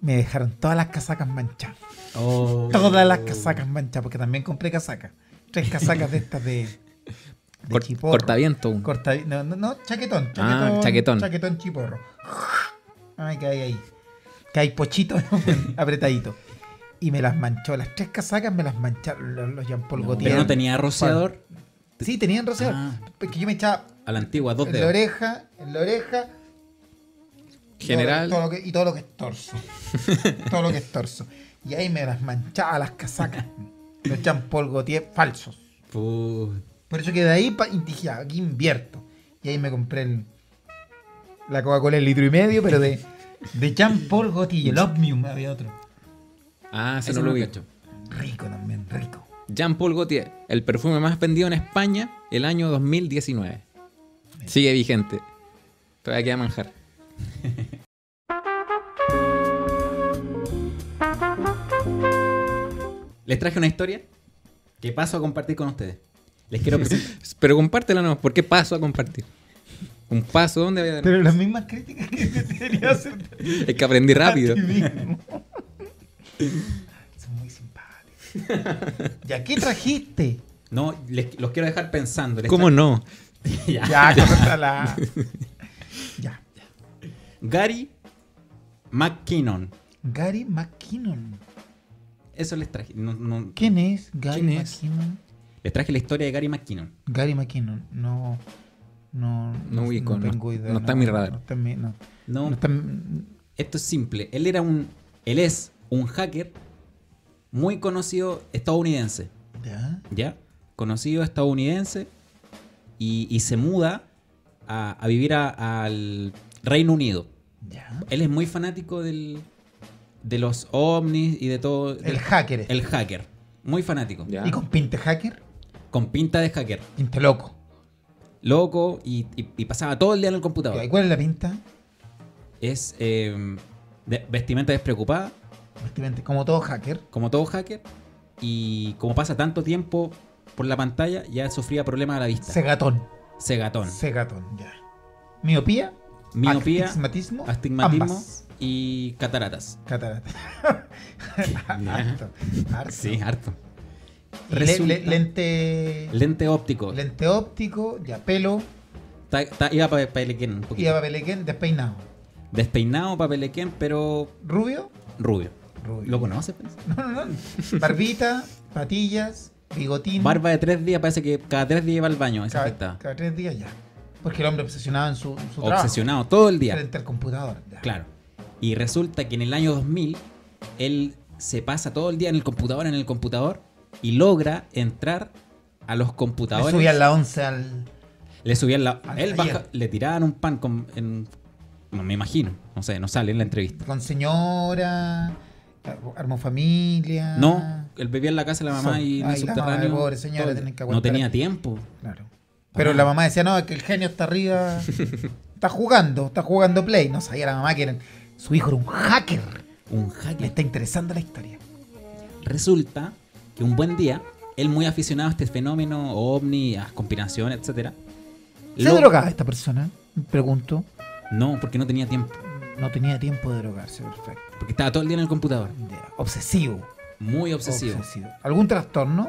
Me dejaron todas las casacas manchadas. Oh. Todas las casacas manchadas, porque también compré casacas. Tres casacas de estas de, de Cort- chiporro. cortaviento. Corta, no, no, no, chaquetón, chaquetón. Ah, chaquetón. Chaquetón chiporro. Ay, que hay ahí. Que hay pochito apretadito. Y me las manchó. Las tres casacas me las mancharon los, los Jean-Paul No, Gaultier. pero no tenía rociador. Sí, tenían rociador. Ah. Porque yo me echaba A la antigua, dos en la dedos. oreja, en la oreja. General. todo lo que- y todo lo que es torso. todo lo que es torso. Y ahí me las manchaba las casacas. Los Jean-Paul Gaultier falsos. Puh. Por eso que de ahí y dije, "Ah, aquí invierto. Y ahí me compré el- la Coca-Cola el litro y medio, pero de, de Jean-Paul Gaultier. El Omnium había otro. Ah, Ese no lo vi. cacho. Rico también, rico. Jean-Paul Gaultier, el perfume más vendido en España el año 2019. Sigue vigente. Todavía queda manjar. Les traje una historia que paso a compartir con ustedes. Les quiero presentar. Pero compártela no, ¿por qué paso a compartir? Un paso, ¿dónde voy a dar? Pero las mismas críticas que te debería hacer Es que aprendí rápido. Son muy simpáticos. ¿Y a qué trajiste? No, les- los quiero dejar pensando. Les ¿Cómo no? Ya. Ya, córtala. Ya. Gary McKinnon. Gary McKinnon. Eso les traje. No- no- ¿Quién es Gary ¿Quién es? McKinnon? les traje la historia de Gary McKinnon. Gary McKinnon. No. No, No ubico, no- tengo idea. no está en mi radar. No está en mi- no. No, No está en- esto es simple. Él era un. Él es un hacker muy conocido estadounidense. ¿Ya? ¿Ya? Conocido estadounidense. Y, y se muda a, a vivir a- al Reino Unido. ¿Ya? Él es muy fanático del, de los ovnis y de todo. El del- hacker. este. el hacker. Muy fanático. Ya. ¿Y con pinte hacker? Con pinta de hacker. Pinte loco. Loco y, y- y pasaba todo el día en el computador. ¿Y cuál es la pinta? Es eh, de- vestimenta despreocupada, Vestimenta, Como todo hacker. como todo hacker. y como pasa tanto tiempo por la pantalla, ya sufría problemas a la vista. Cegatón. Cegatón. Cegatón, ya. Miopía. Miopía, Astigmatismo. astigmatismo ambas. y cataratas. Catarata. Ya. harto, harto. Sí, harto. Le- le- lente, Lente óptico. lente óptico, ya pelo, Ta- ta- iba para Pelequén un poquito. iba a Pelequén, despeinado. Despeinado para Pelequén, pero Rubio, rubio. rubio. ¿Lo conoces? pues? No, no, no. Barbita, patillas, bigotín. Barba de tres días, parece que cada tres días iba al baño, esa cada, cada tres días ya. Porque el hombre obsesionado en su, en su trabajo. Obsesionado todo el día. Frente al computador. ya. Claro. Y resulta que en el año 2000, él se pasa todo el día en el computador, en el computador, y logra entrar a los Le computadores. subían la 11 al. Le subían la. Él baja, le tiraban un pan con. En, no, me imagino. No sé, no sale en la entrevista. Con señora, armó familia. No, él vivía en la casa de la mamá Son- y en el ay, subterráneo. pobre señora, que no tenía tiempo. Claro. Pero Ah. la mamá decía, no, es que el genio está arriba. está jugando, está jugando Play. No sabía la mamá que era- su hijo era un hacker. Un Le hacker. está interesando la historia. Resulta que un buen día, él muy aficionado a este fenómeno, ovni, a conspiraciones, etcétera. ¿Se lo- drogaba esta persona? Pregunto. No, porque no tenía tiempo. No tenía tiempo de drogarse, perfecto. Porque estaba todo el día en el computador. Obsesivo. Muy obsesivo. Obsesivo. ¿Algún trastorno?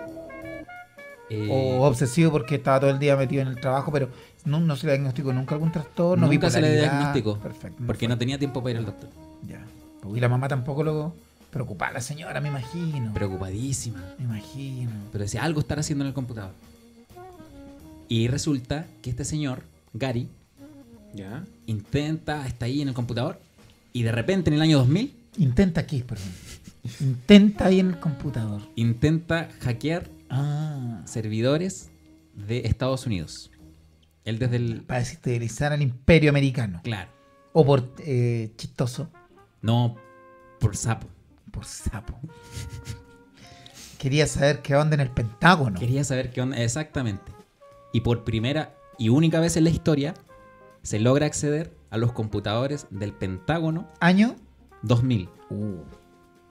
Eh, O obsesivo porque estaba todo el día metido en el trabajo, pero no, no se le diagnosticó nunca algún trastorno. nunca se le diagnosticó. Perfecto. Porque no tenía tiempo para ir al doctor. Ya. Y la mamá tampoco lo preocupaba, la señora, me imagino. Preocupadísima. me imagino. Pero decía, algo estará haciendo en el computador. Y resulta que este señor, Gary, Ya. intenta, está ahí en el computador. Y de repente en el año 2000, Intenta aquí, perdón. Intenta ahí en el computador. intenta hackear Ah. servidores de Estados Unidos. Él desde el... Para desestabilizar al imperio americano. Claro. O por eh, chistoso. No por sapo. Por sapo. Quería saber qué onda en el Pentágono. Quería saber qué onda. Exactamente. Y por primera y única vez en la historia, se logra acceder a los computadores del Pentágono ¿Año? 2000. Uh,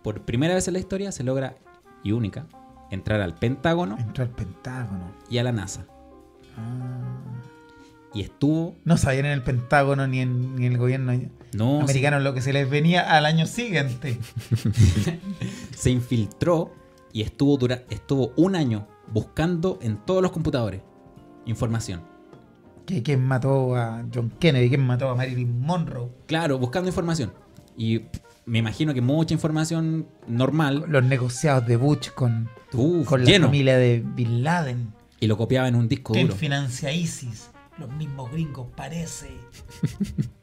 Por primera vez en la historia se logra, y única, entrar al Pentágono entró al Pentágono. y a la NASA. Ah. Y estuvo. No sabían en el Pentágono ni en, ni en el gobierno No, americano lo que se les venía al año siguiente. se, infiltró y estuvo, dura, estuvo un año buscando en todos los computadores información. Quién mató a John Kennedy, quién mató a Marilyn Monroe. Claro, buscando información. Y me imagino que mucha información normal. Los negociados de Bush con, Uf, con la lleno. familia de Bin Laden. Y lo copiaba en un disco ¿Quién duro. financia ISIS? Los mismos gringos, parece.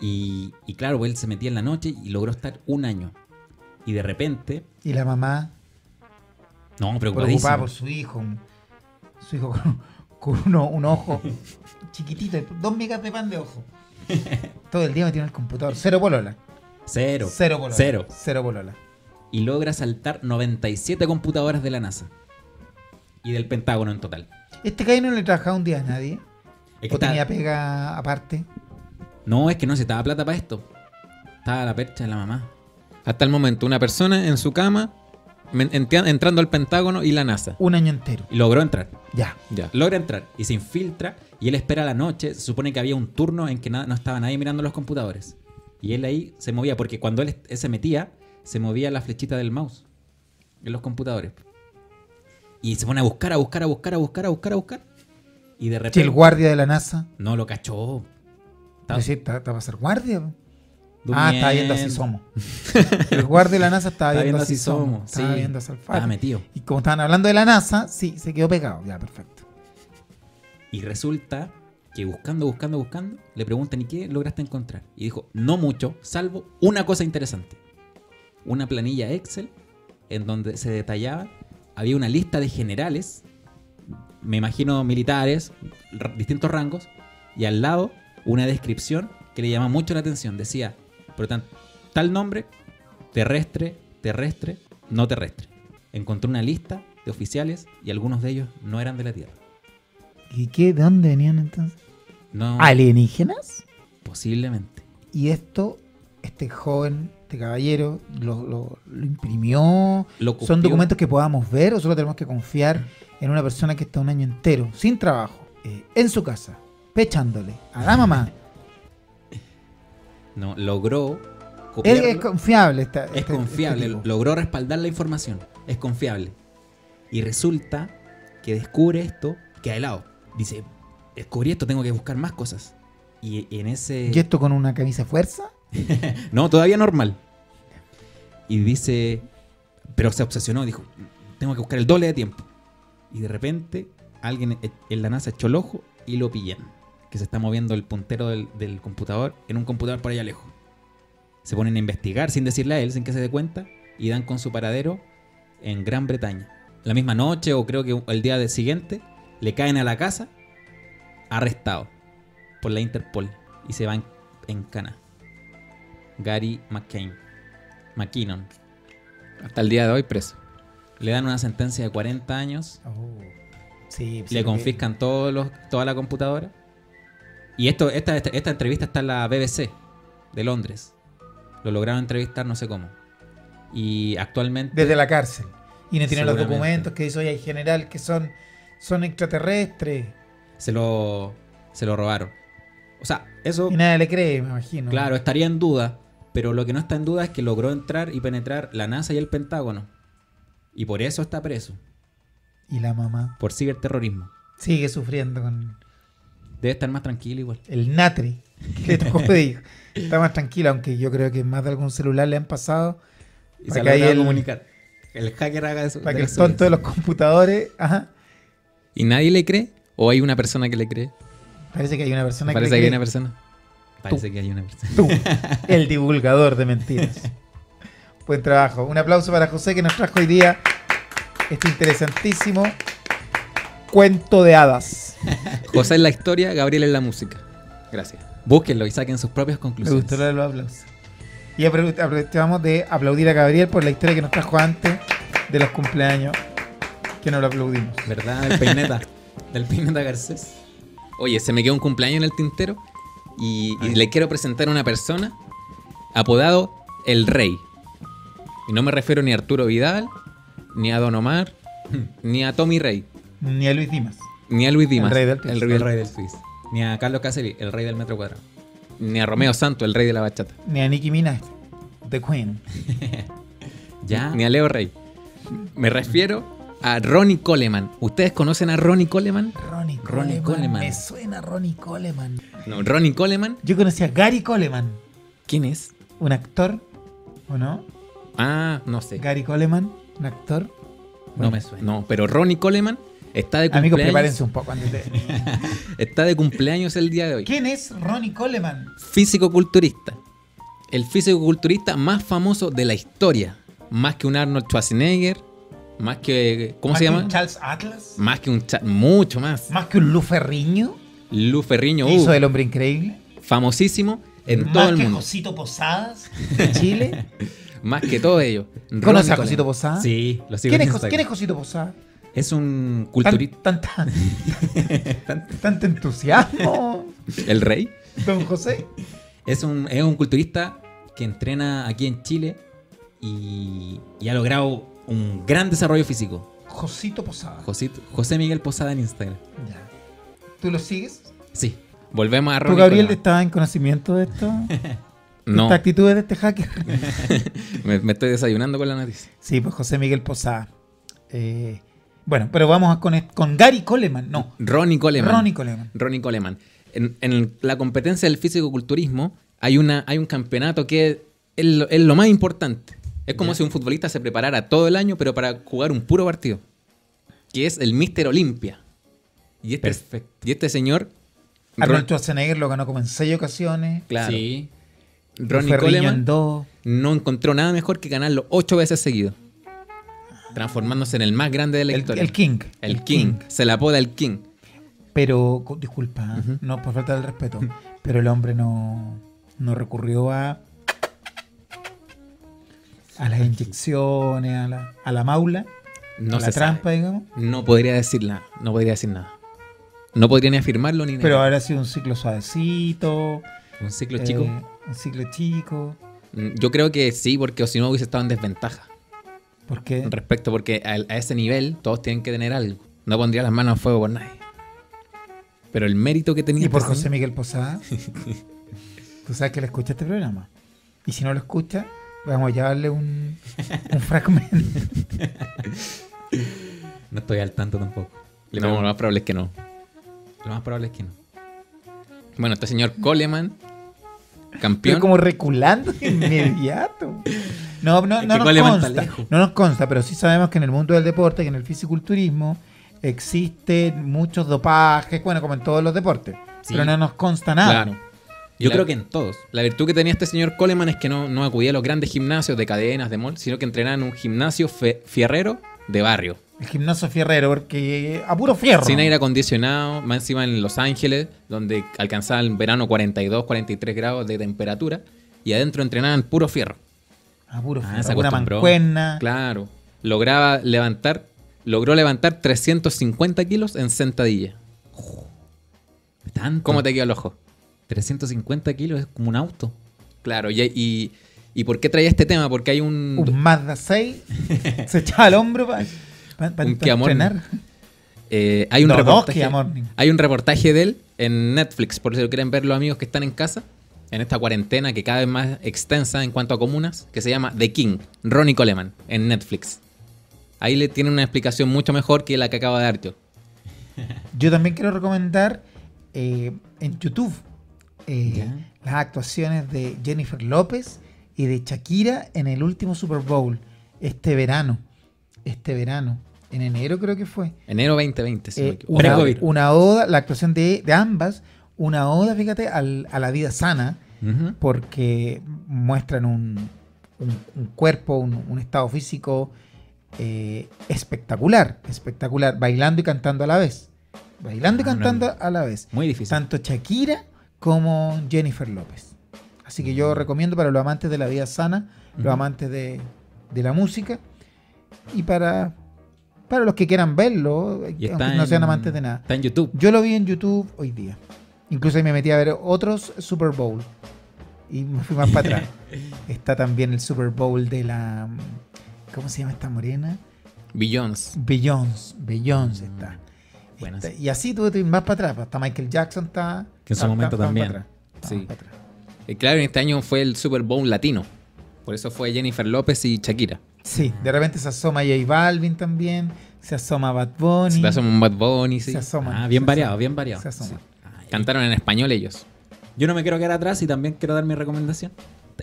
Y, y claro, pues él se metía en la noche y logró estar un año. Y de repente, Y la mamá no, preocupada preocupadísimo. por su hijo. Su hijo con, con uno- un ojo chiquitito, dos migas de pan de ojo. Todo el día metido en el computador. Cero polola. Cero. Cero polola. Cero. Cero polola. Y logra saltar 97 computadoras de la NASA. Y del Pentágono en total. Este caí no le trabajaba un día a nadie. Es que o tenía estaba- pega aparte. No, es que no necesitaba plata para esto. Estaba la percha de la mamá. Hasta el momento, una persona en su cama entrando al Pentágono y la NASA. Un año entero. Y logró entrar. Ya. Ya. Logra entrar y se infiltra y él espera la noche. Se supone que había un turno en que no estaba nadie mirando los computadores. Y él ahí se movía porque cuando él, se metía, se movía la flechita del mouse en los computadores. Y se pone a buscar, a buscar, a buscar, a buscar, a buscar, a buscar. Y de repente el guardia de la NASA. no lo cachó. Estaba Decir, ¿está, está para ser guardia? Ah, estaba viendo así durmiendo. somos. El guardia de la NASA estaba viendo, viendo así somos. Estaba sí. viendo. Estaba metido. Y como estaban hablando de la NASA, sí, se quedó pegado. Ya, perfecto. Y resulta que buscando, buscando, buscando, le preguntan ¿y qué lograste encontrar? Y dijo, no mucho, salvo una cosa interesante. Una planilla Excel en donde se detallaba, había una lista de generales, me imagino militares, distintos rangos, y al lado una descripción que le llama mucho la atención. Decía, por tanto, tal nombre, terrestre, terrestre, no terrestre. Encontró una lista de oficiales y algunos de ellos no eran de la Tierra. ¿Y qué? ¿De dónde venían entonces? No, ¿Alienígenas? posiblemente. Y esto, este joven este caballero? ¿Lo, lo- lo imprimió? Lo ¿Son documentos que podamos ver o solo tenemos que confiar en una persona que está un año entero, sin trabajo, eh, en su casa, pechándole a la mamá? No, logró Es, es confiable. Esta, Es este- confiable, este logró respaldar la información. Es confiable. Y resulta que descubre esto, queda helado. Dice, descubrí esto, tengo que buscar más cosas. Y en ese... ¿Y esto con una camisa de fuerza? No, todavía normal. Y dice, pero se obsesionó, dijo, tengo que buscar el doble de tiempo. Y de repente, alguien e- en la NASA echó el ojo y lo pillan. Que se está moviendo el puntero del, del computador en un computador por allá lejos. Se ponen a investigar sin decirle a él, sin que se dé cuenta, y dan con su paradero en Gran Bretaña. La misma noche, o creo que el día siguiente, le caen a la casa, arrestado por la Interpol, y se va en, en cana. Gary McCain. McKinnon. Hasta el día de hoy preso. Le dan una sentencia de 40 años, Oh. Sí, sí, le que- confiscan todos los, toda la computadora. Y esto, esta, esta, esta entrevista está en la BBC de Londres. Lo lograron entrevistar, no sé cómo. Y actualmente. Desde la cárcel. Y no tiene los documentos que dice, oye, hay general, que son, son extraterrestres. Se lo, se lo robaron. O sea, eso, Y nadie le cree, me imagino. claro, estaría en duda. Pero lo que no está en duda es que logró entrar y penetrar la NASA y el Pentágono. Y por eso está preso. Y la mamá Por ciberterrorismo. sigue sufriendo con Debe estar más tranquilo igual. el que hijo. Está más tranquila, aunque yo creo que más de algún celular le han pasado Y Para se que el- comunicar. El hacker haga eso. para que el tonto de los computadores. Ajá. ¿Y nadie le cree? ¿O hay una persona que le cree? Parece que hay una persona Parece que, que le hay cree. una persona. Parece que hay una persona. Tú, el divulgador de mentiras. Buen trabajo. Un aplauso para José que nos trajo hoy día este interesantísimo cuento de hadas. José es la historia, Gabriel es la música. Gracias. Búsquenlo y saquen sus propias Me conclusiones. gustó lo de los aplausos. Y apro- aprovechamos de aplaudir a Gabriel por la historia que nos trajo antes de los cumpleaños, que no lo aplaudimos. ¿Verdad? Peineta. Del peineta Garcés. Oye, se me quedó un cumpleaños en el tintero y, y le quiero presentar a una persona apodado El Rey. Y no me refiero ni a Arturo Vidal, ni a Don Omar, ni a Tommy Rey, Ni a Luis Dimas. ni a Luis Dimas, rey del twist. el rey El del- rey del Twist. Ni a Carlos Caselli, el rey del metro cuadrado. ni a Romeo Santo, el rey de la bachata, Ni a Nicki Minaj. The Queen. Ya. ni a Leo Rey. Me refiero a Ronnie Coleman. ¿Ustedes conocen a Ronnie Coleman? Ronnie Coleman. Ronnie Coleman. Me suena Ronnie Coleman. No, Ronnie Coleman, Yo conocí a Gary Coleman, ¿quién es? un actor, ¿o no? Ah, no sé. Gary Coleman, un actor. No me suena. No, pero Ronnie Coleman está de Amigos, cumpleaños. prepárense un poco antes de... Está de cumpleaños el día de hoy. ¿Quién es Ronnie Coleman? Físico-culturista. El físico-culturista más famoso de la historia. Más que un Arnold Schwarzenegger. Más que. ¿Cómo ¿Más se que llama? un Charles Atlas? Más que un. Mucho más. ¿Más que un Lu Ferriño? Lu Ferriño. que hizo uh, El Hombre Increíble? famosísimo en ¿Más todo el que mundo. Josito Posadas de Chile? Más que todo ello. ¿Conoces a. Josito Posadas? Sí, lo sigo ¿Quién en es. ¿Quién es Josito Posadas? Es un Tan- culturista. Tanta, tanto entusiasmo, El rey. don José. Es un, es un culturista que entrena aquí en Chile y, y ha logrado un gran desarrollo físico. Josito. Josito- José Miguel Posada en Instagram. Ya. ¿Tú lo sigues? Sí. Volvemos a ¿Tú, Gabriel, estás en conocimiento de esto? No, ¿Estas actitudes de este hacker? me, me estoy desayunando con la noticia. Sí, pues José Miguel Posada. Eh, bueno, pero vamos a con, con Gary Coleman. No, Ronnie Coleman. Ronnie Coleman. Ronnie Coleman. En, en la competencia del físico-culturismo hay, una, hay un campeonato que es lo, es lo más importante. Es como si un futbolista se preparara todo el año, pero para jugar un puro partido. Que es el Mister Olimpia. Y este, Perfecto. y este señor, Arnold Schwarzenegger lo ganó como en seis ocasiones. claro, Sí. Ronnie Coleman dos. no encontró nada mejor que ganarlo ocho veces seguido. Transformándose en el más grande de la El, historia. el King. El King. Se le apoda el King. Pero, disculpa, no por falta del respeto, pero el hombre no, no recurrió a a las inyecciones, a la, a la maula, No a la trampa, sabe. digamos. No podría decir nada. No podría decir nada. No podría ni afirmarlo ni Pero negar. habrá sido un ciclo suavecito, Un ciclo eh, chico. un ciclo chico. Mm, Yo creo que sí, porque o si no hubiese estado en desventaja. Porque Respecto, porque a, a ese nivel todos tienen que tener algo. No pondría las manos a fuego por nadie. Pero el mérito que tenía. y por este José Miguel Posada. Tú sabes que le escucha este programa. Y si no lo escucha, vamos a llevarle un, un fragmento. No estoy al tanto tampoco. Le No, pregunto. lo más probable es que no. Lo más probable es que no. Bueno, este señor Coleman, Pero campeón. como reculando de inmediato. No, no, no nos consta. No nos consta, pero sí sabemos que en el mundo del deporte, que en el fisiculturismo, existen muchos dopajes, bueno, como en todos los deportes. Sí. Pero no nos consta nada. Claro. Yo La- creo que en todos. La virtud que tenía este señor Coleman es que no, no acudía a los grandes gimnasios de cadenas, de mall, sino que entrenaba en un gimnasio fe- fierrero de barrio. El gimnasio fierrero, porque a puro fierro. Sin aire acondicionado, más encima en Los Ángeles, donde alcanzaba en verano 42, 43 grados de temperatura, y adentro entrenaban puro fierro. A puro Ah, fierro. Una mancuerna. Claro. Lograba levantar, logró levantar 350 kilos en sentadilla. Tanto. ¿Cómo te quedó el ojo? 350 kilos es como un auto. Claro, y, y, ¿y por qué traía este tema? Porque hay un... Un Mazda 6 se echaba al hombro para entrenar. eh, hay, un No, reportaje, hay un reportaje de él en Netflix, por si lo quieren ver los amigos que están en casa, en esta cuarentena que cada vez más extensa en cuanto a comunas, que se llama The King, Ronnie Coleman, en Netflix. Ahí le tiene una explicación mucho mejor que la que acabo de dar yo. Yo también quiero recomendar eh, en YouTube eh, las actuaciones de Jennifer López y de Shakira en el último Super Bowl este verano. Este verano. En enero creo que fue. Enero 2020, si no me Eh, una, oda, la actuación de, de ambas, una oda, fíjate, al- a la vida sana, porque muestran un, un- un cuerpo, un, un estado físico eh, espectacular, espectacular, bailando y cantando a la vez. Bailando y Ah, no, cantando no. a la vez. Muy difícil. Tanto Shakira como Jennifer López. Así que yo recomiendo para los amantes de la vida sana, los amantes de, de la música y para, para los que quieran verlo, Y aunque no en- sean amantes de nada. Está en YouTube. Yo lo vi en YouTube hoy día. Incluso ahí me metí a ver otros Super Bowl. Y me fui más para atrás. Está también el Super Bowl de la. ¿Cómo se llama esta morena? Billions. Está. Buena, Está- Y así tuve que ir más para atrás. Hasta Michael Jackson está. Que en su está- momento está- también. atrás. Sí. atrás. Eh, claro, en este año fue el Super Bowl latino. Por eso fue Jennifer López y Shakira. Sí, de repente se asoma J Balvin también. Se asoma Bad Bunny. Se pasó un Bad Bunny, sí. Se asoma. Ah, bien se variado, asoma, bien variado. Se asoma. Sí. Cantaron en español ellos. Yo no me quiero quedar atrás y también quiero dar mi recomendación.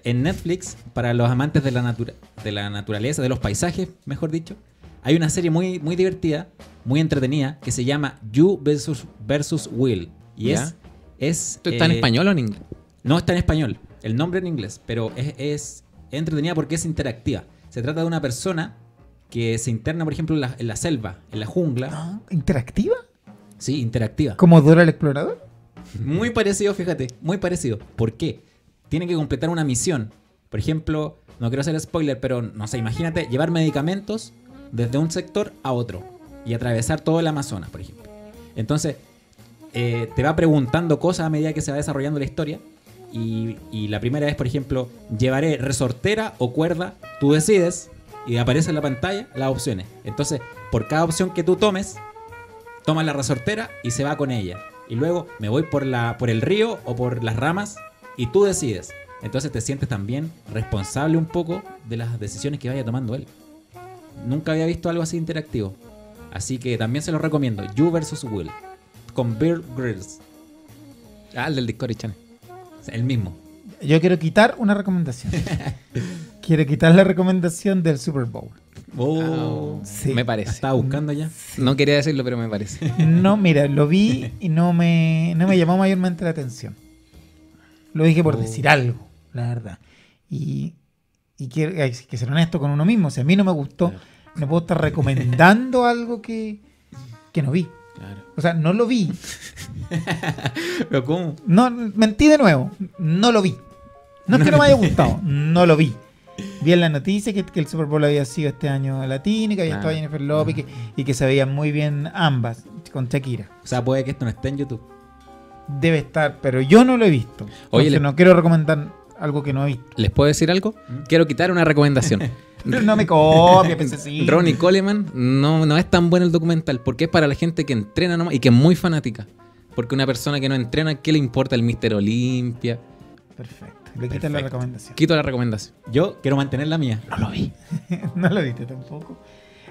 En Netflix, para los amantes de la, natura- de la naturaleza, de los paisajes, mejor dicho, hay una serie muy, muy divertida, muy entretenida, que se llama You versus, versus Will. Y Ya. es... es ¿Esto está en eh, español o en inglés? No está en español, el nombre en inglés, pero es, es entretenida porque es interactiva. Se trata de una persona que se interna, por ejemplo, en la, en la selva, en la jungla. Ah, ¿Interactiva? Sí, interactiva. ¿Como Dora el Explorador? Muy parecido, fíjate, muy parecido. ¿Por qué? Tiene que completar una misión. Por ejemplo, no quiero hacer spoiler, pero no sé, imagínate llevar medicamentos desde un sector a otro y atravesar todo el Amazonas, por ejemplo. Entonces, eh, te va preguntando cosas a medida que se va desarrollando la historia. Y, y la primera es, por ejemplo, llevaré resortera o cuerda, tú decides y aparece en la pantalla las opciones. Entonces, por cada opción que tú tomes, toma la resortera y se va con ella. Y luego me voy por, la, por el río o por las ramas y tú decides. Entonces te sientes también responsable un poco de las decisiones que vaya tomando él. Nunca había visto algo así interactivo. Así que también se lo recomiendo. You vs. Will. Con Bear Grylls. Ah, el del Discovery Channel. El mismo. Yo quiero quitar una recomendación. quiero quitar la recomendación del Super Bowl. Oh, Sí. Me ¿La parece. estaba buscando ya? No quería decirlo, pero me parece. No, mira, lo vi y no me, no me llamó mayormente la atención. Lo dije por Oh. decir algo, la verdad. Y, y quiero- hay que ser honesto con uno mismo. Si a mí no me gustó, Claro. No puedo estar recomendando algo que, que no vi. Claro. O sea, no lo vi. ¿Pero cómo? No, mentí de nuevo. No lo vi. No es que no me haya gustado, no lo vi. Vi en la noticia que, que el Super Bowl había sido este año latino, y que había Ah. estado Jennifer Lopez y que, y que se veían muy bien ambas con Shakira. O sea, puede que esto no esté en YouTube. Debe estar, pero yo no lo he visto. Oye, le- no quiero recomendar algo que no he visto. ¿Les puedo decir algo? Quiero quitar una recomendación. No me copia, pececito. Ronnie Coleman no, no es tan bueno el documental porque es para la gente que entrena nomás y que es muy fanática. Porque una persona que no entrena, ¿qué le importa el Mister Olimpia? Perfecto. Le quitan la recomendación. Quito la recomendación. Yo quiero mantener la mía. No lo vi. no lo viste tampoco.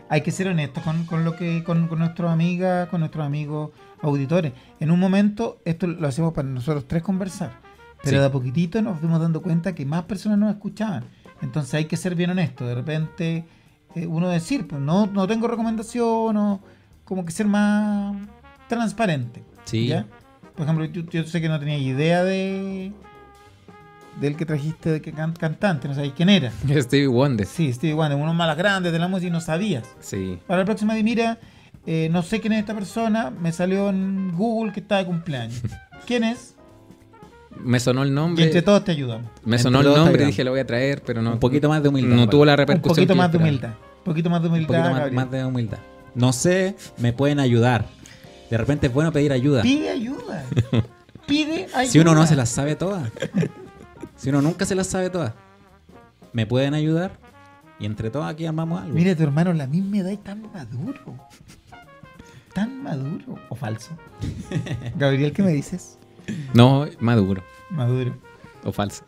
Hay que ser honestos con, con lo que con, con nuestras amigas, con nuestros amigos auditores. En un momento, esto lo hacemos para nosotros tres conversar. Pero Sí. de a poquitito nos fuimos dando cuenta que más personas nos escuchaban. Entonces hay que ser bien honesto. De repente, eh, uno decir, pues no, no tengo recomendación o como que ser más transparente. Sí. ¿ya? Por ejemplo, yo, yo sé que no tenía idea de del que trajiste de que can- cantante, no sabéis quién era. Stevie Wonder. Sí, Stevie Wonder, uno más grandes de la música y no sabías. Sí. Para la próxima de mira, eh, no sé quién es esta persona, me salió en Google que está de cumpleaños. ¿Quién es? Me sonó el Y nombre. entre todos te ayudamos. Me entre sonó el nombre, ayudamos. dije lo voy a traer, pero no. Un poquito más de humildad. No tuvo la Un repercusión. poquito que más de humildad. Un poquito más de Un humildad. poquito más, de humildad. No sé, me pueden ayudar. De repente es bueno pedir ayuda. Pide ayuda. Pide ayuda. Si uno no se las sabe todas. Si uno nunca se las sabe todas. Me pueden ayudar. Y entre todos aquí armamos algo. Mire, tu hermano, la misma edad y tan maduro. Tan maduro. ¿O falso? Gabriel, ¿qué me dices? No, maduro. Maduro. O falso.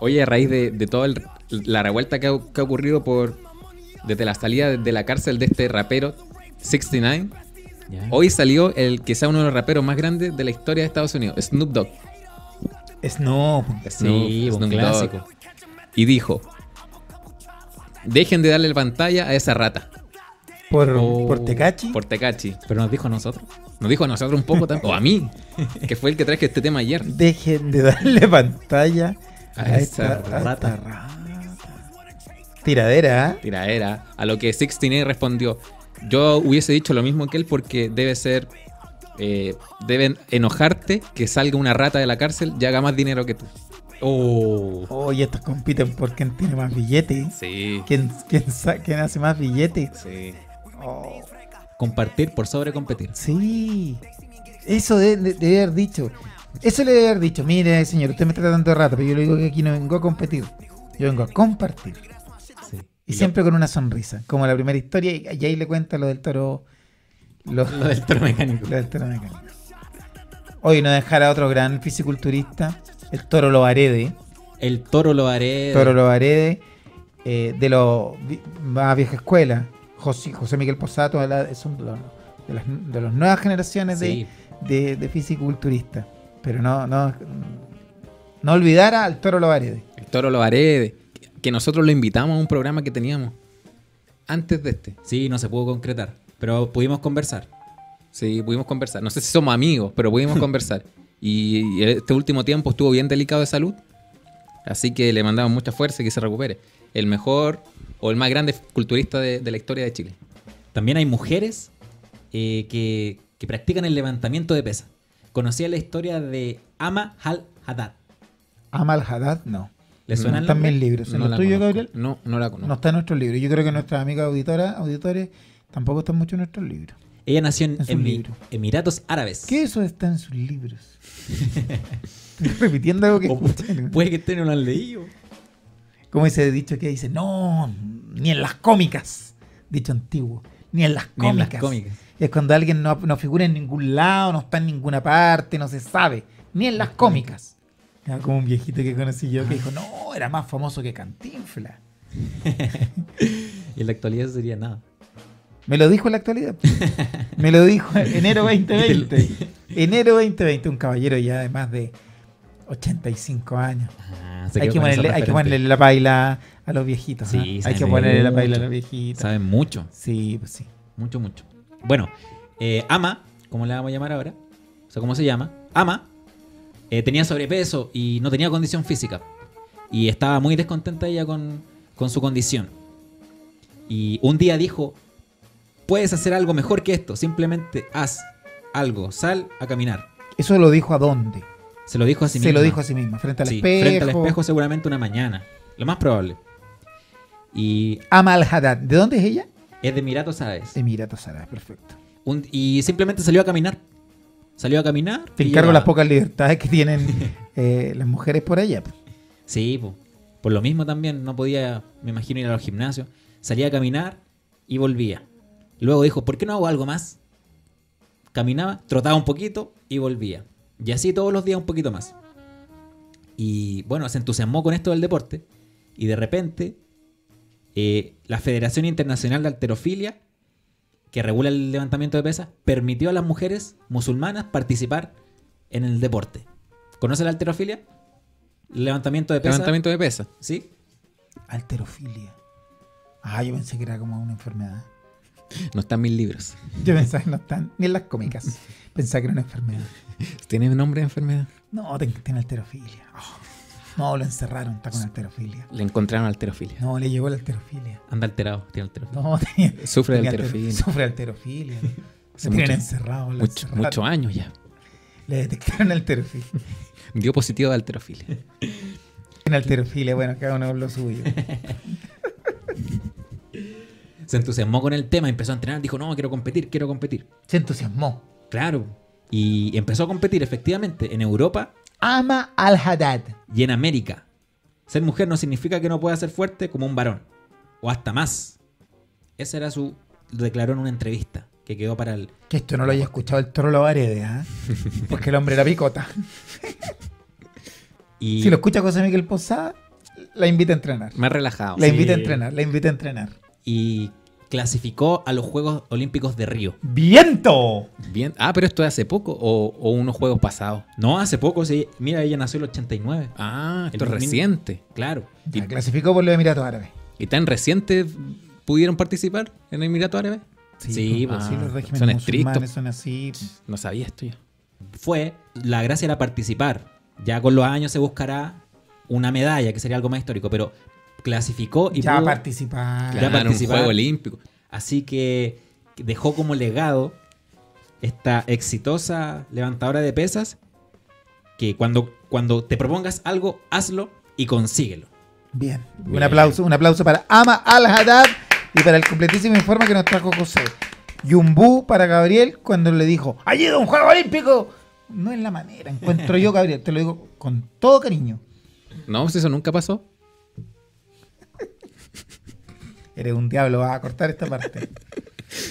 Oye, a raíz de, de toda la revuelta que ha, que ha ocurrido por desde la salida de la cárcel de este rapero 69, Ya. hoy salió el que sea uno de los raperos más grandes de la historia de Estados Unidos, Snoop Dogg. Snoop. Sí, un Snoop clásico. Dogg. Y dijo, dejen de darle pantalla a esa rata. Por, Oh, por Tecachi. Por Tecachi. Pero nos dijo a nosotros. Nos dijo a nosotros un poco también, o a mí, que fue el que traje este tema ayer. Dejen de darle pantalla a, A esta, rata. rata. Tiradera, ¿eh? tiraera, a lo que 69 respondió, yo hubiese dicho lo mismo que él porque debe ser, eh, deben enojarte que salga una rata de la cárcel y haga más dinero que tú. Oh. Oye, estos compiten por quién tiene más billetes. Sí, ¿Quién, quién hace más billetes? sí. Oh, Compartir por sobre competir. sí. Eso de- de- debe haber dicho. Eso le debe haber dicho. Mire, señor, usted me está tratando de rata, pero yo le digo que aquí no vengo a competir. Yo vengo a compartir. Sí. Y siempre con una sonrisa. Como la primera historia, y ahí le cuenta lo del toro. Lo, Lo del toro mecánico. lo del toro mecánico. Hoy no dejar a otro gran fisiculturista, el toro Lobarede. El toro lo haré. Toro Lobarede, eh, de los más vieja escuela. José, José Miguel Posato de la- es un de los, de las, de las nuevas generaciones Sí. de, de, de fisiculturistas. Pero no, no, no olvidar al toro Lobarede. El toro lo haré, que nosotros lo invitamos a un programa que teníamos antes de este. Sí, no se pudo concretar. Pero pudimos conversar. Sí, pudimos conversar. No sé si somos amigos, pero pudimos conversar. Y, y este último tiempo estuvo bien delicado de salud. Así que le mandamos mucha fuerza y que se recupere. El mejor o el más grande culturista de, de la historia de Chile. También hay mujeres eh, que, que practican el levantamiento de pesas. Conocía la historia de Ama Hal Haddad. Amal Haddad, no. ¿Le suena no el nombre? mis libros. ¿En No los tuyos. Gabriel? No, no la conozco. No está en nuestros libros. Yo creo que nuestras amigas auditoras, auditores tampoco están mucho en nuestros libros. Ella nació en. Emiratos Árabes. ¿Qué eso está en sus libros? Repitiendo algo que O puede que usted no lo han leído. Como ese dicho que dice, no, ni en las cómicas. Dicho antiguo. Ni en las Ni en cómicas. las cómicas. Es cuando alguien no, no figura en ningún lado, no está en ninguna parte, no se sabe. Ni en las cómicas. Era como un viejito que conocí yo que dijo, no, era más famoso que Cantinfla. Y en la actualidad eso sería nada. Me lo dijo en la actualidad. Me lo dijo en enero 2020. enero 2020, un caballero ya de más de 85 años. Ah, Hay que, ponerle, hay que ponerle la paila a los viejitos. Sí, ¿ah? Hay que ponerle la paila a los viejitos. Saben mucho. Sí, pues sí. Mucho, mucho. Bueno, eh, Ama, como le vamos a llamar ahora, o sea, ¿cómo se llama? Ama, eh, tenía sobrepeso y no tenía condición física. Y estaba muy descontenta ella con, con su condición. Y un día dijo, puedes hacer algo mejor que esto, simplemente haz algo, sal a caminar. Eso lo dijo a dónde. Se lo dijo a sí Se misma. lo dijo a sí misma, frente al Sí, espejo. frente al espejo seguramente una mañana, lo más probable. Y Amal Haddad. ¿De dónde es ella? es de Emiratos Árabes. De Emiratos Árabes, perfecto. Un- y simplemente salió a caminar. Salió a caminar. Te encargo las pocas libertades que tienen eh, las mujeres por allá. po. Sí, po. por lo mismo también no podía, me imagino, ir a los gimnasios. Salía a caminar y volvía. Luego dijo, ¿por qué no hago algo más? Caminaba, trotaba un poquito y volvía. Y así todos los días un poquito más. Y bueno, se entusiasmó con esto del deporte. Y de repente, eh, la Federación Internacional de Alterofilia, que regula el levantamiento de pesas, permitió a las mujeres musulmanas participar en el deporte. ¿Conoce la alterofilia? Levantamiento de pesas. Levantamiento de pesa. Sí. Alterofilia. Ah, yo pensé que era como una enfermedad. No están mis libros. Yo pensaba que no están ni en las cómicas. Pensaba que era una enfermedad. ¿Tiene nombre de enfermedad? No, tiene alterofilia. Oh, No, lo encerraron, está con alterofilia. Le encontraron alterofilia. No, le llegó la alterofilia. Anda alterado, tiene alterofilia. No, tenía- Sufre de alterofilia. alter- Sufre alterofilia. Se tienen mucho- encerrado. lo Mucho-. Muchos años ya. Le detectaron alterofilia. Dio positivo de alterofilia. Tiene alterofilia, bueno, cada uno lo suyo. Se entusiasmó con el tema, empezó a entrenar, dijo, no, quiero competir, quiero competir. Se entusiasmó. Claro. Y empezó a competir efectivamente en Europa Ama al-Haddad. y en América. Ser mujer no significa que no pueda ser fuerte como un varón. O hasta más. Esa era su... Lo declaró en una entrevista que quedó para el... Que esto no lo haya escuchado el Trollo Varede, ¿ah? Porque el hombre era picota. Y Si lo escucha José Miguel Posada, la invita a entrenar. Más relajado. La Sí. invita a entrenar, la invita a entrenar. y clasificó a los Juegos Olímpicos de Río. ¡Viento! Bien. Ah, pero esto es hace poco o, o unos juegos pasados. No, hace poco, sí. Mira, ella nació en el 89. Ah, esto El es 2000. reciente. Claro. Clasificó por los Emiratos Árabes. ¿Y tan reciente pudieron participar en el Emirato Árabe? Sí, pues, pues, sí, los regímenes son estrictos. son así. No sabía esto yo. Fue, la gracia era participar. Ya con los años se buscará una medalla, que sería algo más histórico, pero clasificó y ya pudo- participar. Ya Claro, un participar. juego olímpico. Así que dejó como legado esta exitosa levantadora de pesas que cuando, cuando te propongas algo, hazlo y consíguelo. Bien. Un aplauso, un aplauso para Ama Al-Haddad y para el completísimo informe que nos trajo José. Y un bu para Gabriel cuando le dijo, ¡Ha ido un juego olímpico! No es la manera, encuentro yo, Gabriel, te lo digo con todo cariño. No, pues eso nunca pasó. Eres un diablo, vas a cortar esta parte.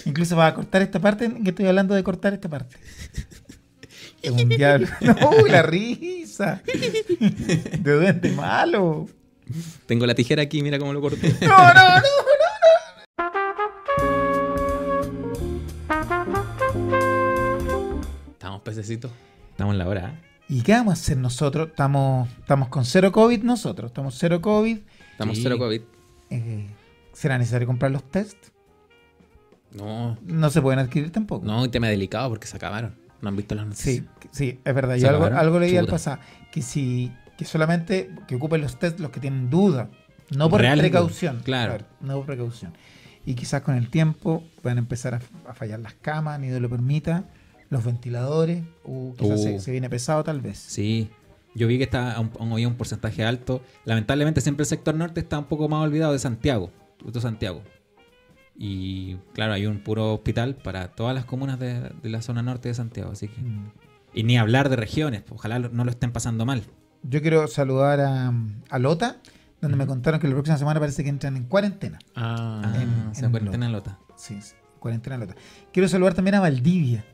Incluso vas a cortar esta parte en que estoy hablando de cortar esta parte. Es un diablo. No, uy, la risa. De duende malo. Tengo la tijera aquí, mira cómo lo corté. No, no, no, no. Estamos pececitos. Estamos en la hora. ¿eh? ¿Y qué vamos a hacer nosotros? Estamos, estamos con cero COVID nosotros. Estamos cero COVID. Estamos Sí. cero COVID. Eh, ¿Será necesario comprar los test? No, No se pueden adquirir tampoco. no, un tema delicado porque se acabaron. No han visto las noticias. Sí, sí, es verdad. ¿Se Yo algo, algo leí al pasar. Que si que solamente que ocupen los test los que tienen duda. No por precaución. claro. No por precaución. Y quizás con el tiempo a empezar a, a fallar las camas, ni Dios lo permita. Los ventiladores. Uh, quizás Uh. se, se viene pesado tal vez. Sí. Yo vi que está un, un porcentaje alto. Lamentablemente siempre el sector norte está un poco más olvidado de Santiago. De Santiago. Y claro, hay un puro hospital para todas las comunas de, de la zona norte de Santiago. Así que. Mm. Y ni hablar de regiones. Ojalá lo- no lo estén pasando mal. Yo quiero saludar a, a Lota, donde me contaron que la próxima semana parece que entran en cuarentena. Ah, Ah, en- cuarentena en Lota. Sí, sí, cuarentena Lota. Quiero saludar también a Valdivia,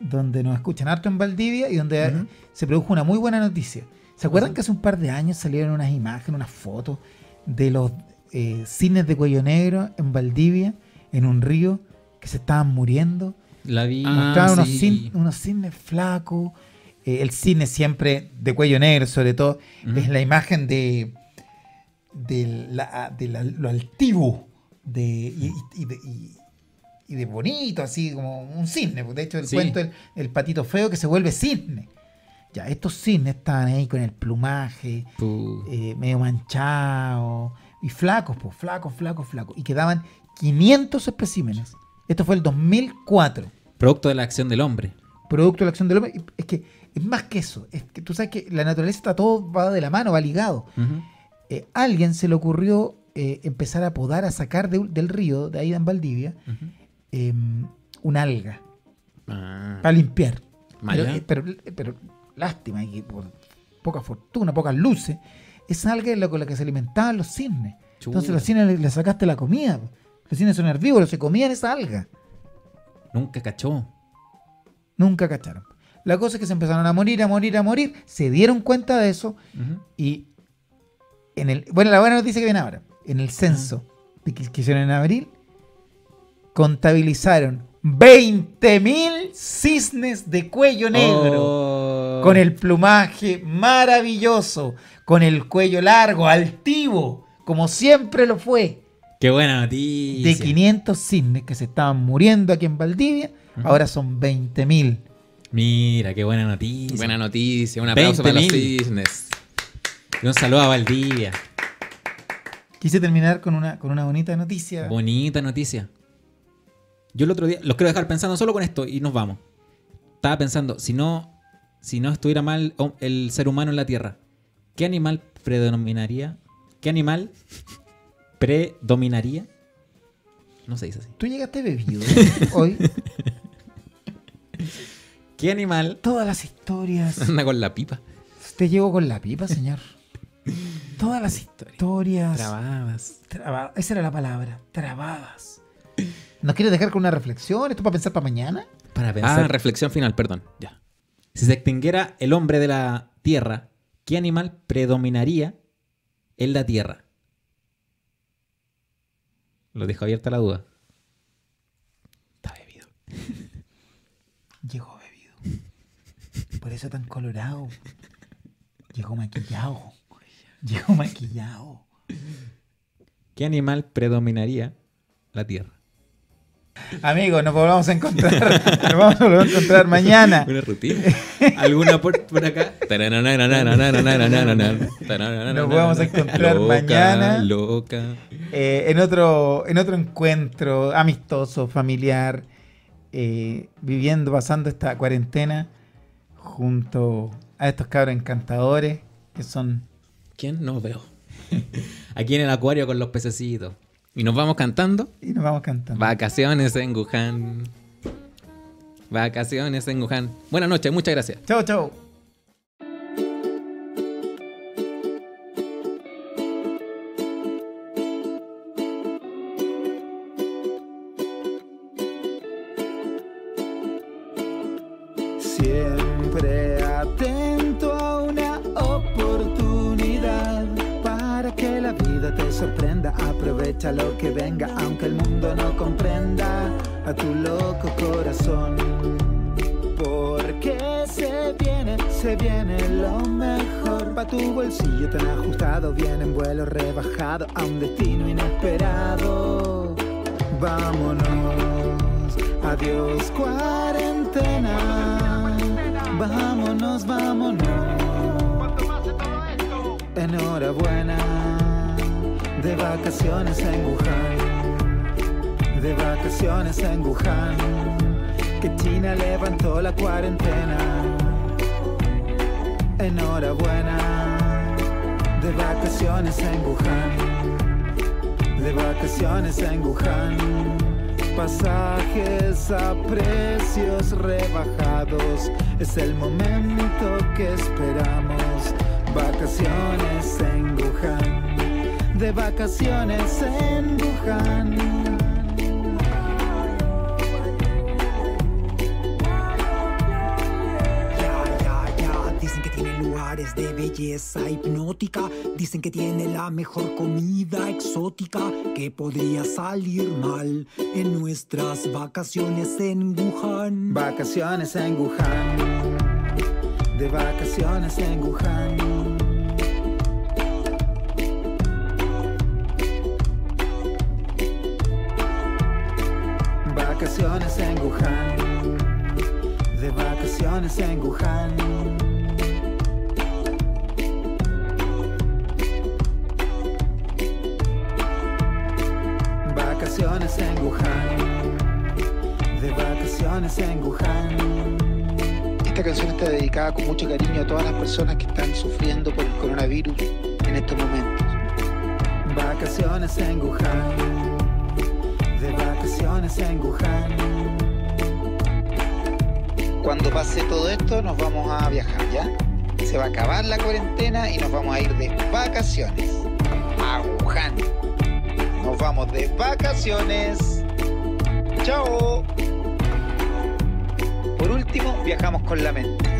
donde nos escuchan harto en Valdivia y donde se produjo una muy buena noticia. ¿Se acuerdan que hace un par de años salieron unas imágenes, unas fotos de los eh, cines de cuello negro en Valdivia, en un río, que se estaban muriendo? La vi. Ah, Mostraban unos, sí. cin- unos cisnes flacos. eh, el cisne siempre de cuello negro, sobre todo, es la imagen de, de, la- de la- lo altivo de, y, de, y- y de bonito, así como un cisne. De hecho, el Sí. cuento del el patito feo que se vuelve cisne. Ya, estos cisnes estaban ahí con el plumaje, eh, medio manchado y flacos, pues, flacos, flacos, flacos. Y quedaban 500 especímenes. Esto fue el 2004 Producto de la acción del hombre. producto de la acción del hombre. Es que es más que eso. Es que tú sabes que la naturaleza está todo va de la mano, va ligado. Eh, alguien se le ocurrió eh, empezar a podar, a sacar de- del río, de ahí en Valdivia, Ujú. eh, una alga ah, para limpiar. Pero, eh, pero, pero lástima, y que por poca fortuna, pocas luces, esa alga es la con la que se alimentaban los cisnes. Entonces los cisnes le, le sacaste la comida. Los cisnes son herbívoros, se comían esa alga. Nunca cachó. Nunca cacharon. La cosa es que se empezaron a morir, a morir, a morir. Se dieron cuenta de eso y en el bueno, la buena noticia que viene ahora, en el censo que, que hicieron en abril, contabilizaron 20.000 cisnes de cuello negro. Oh. Con el plumaje maravilloso, con el cuello largo, altivo, como siempre lo fue. Qué buena noticia. De 500 cisnes que se estaban muriendo aquí en Valdivia, ahora son 20.000. Mira, qué buena noticia. Buena noticia, un aplauso para los 20.000. cisnes. Y un saludo a Valdivia. Quise terminar con una, con una bonita noticia. Bonita noticia. Yo el otro día, los quiero dejar pensando solo con esto y nos vamos. Estaba pensando, si no, si no estuviera mal el ser humano en la Tierra, ¿qué animal predominaría? ¿Qué animal predominaría? No se dice así. Tú llegaste bebido hoy. ¿Qué animal? Todas las historias. Anda con la pipa. Usted llegó con la pipa, señor. Todas las historias. Trabadas. traba- Esa era la palabra. Trabadas. ¿Nos quieres dejar con una reflexión? ¿Esto para pensar para mañana? Para Ah, pensar. reflexión final, perdón. Ya. Si se extinguiera el hombre de la Tierra, ¿qué animal predominaría en la Tierra? Lo dejo abierta la duda. Está bebido. Llegó bebido. Por eso tan colorado. Llegó maquillado. Llegó maquillado. ¿Qué animal predominaría la Tierra? Amigos, nos volvamos a encontrar. Nos vamos a volver a encontrar mañana. Una rutina. ¿Alguna por, por acá? Nos vamos a encontrar Loca, mañana. Loca. Eh, en, otro, en otro encuentro amistoso, familiar, eh, viviendo, pasando esta cuarentena junto a estos cabros encantadores que son ¿Quién? No veo. Aquí en el acuario con los pececitos. Y nos vamos cantando. y nos vamos cantando. Vacaciones en Wuhan. Vacaciones en Wuhan. Buenas noches, muchas gracias. Chau, chau. Lo que venga, aunque el mundo no comprenda a tu loco corazón. Porque se viene, se viene lo mejor. Pa' tu bolsillo tan ajustado, viene en vuelo rebajado a un destino inesperado. Vámonos, adiós cuarentena. Vámonos, vámonos. Enhorabuena, de vacaciones en Wuhan. De vacaciones en Wuhan. Que China levantó la cuarentena. Enhorabuena, de vacaciones en Wuhan. De vacaciones en Wuhan. Pasajes a precios rebajados. Es el momento que esperamos. Vacaciones en Wuhan. De vacaciones en Wuhan. Ya, ya, ya, dicen que tiene lugares de belleza hipnótica, dicen que tiene la mejor comida exótica, que podría salir mal en nuestras vacaciones en Wuhan. Vacaciones en Wuhan. De vacaciones en Wuhan. Wuhan. De vacaciones en Wuhan. Vacaciones en Wuhan. De vacaciones en Wuhan. Esta canción está dedicada con mucho cariño a todas las personas que están sufriendo por el coronavirus en estos momentos. Vacaciones en Wuhan. De vacaciones en Wuhan. Cuando pase todo esto nos vamos a viajar, ¿ya? Se va a acabar la cuarentena y nos vamos a ir de vacaciones a Wuhan. Nos vamos de vacaciones. Chao. Por último, viajamos con la mente.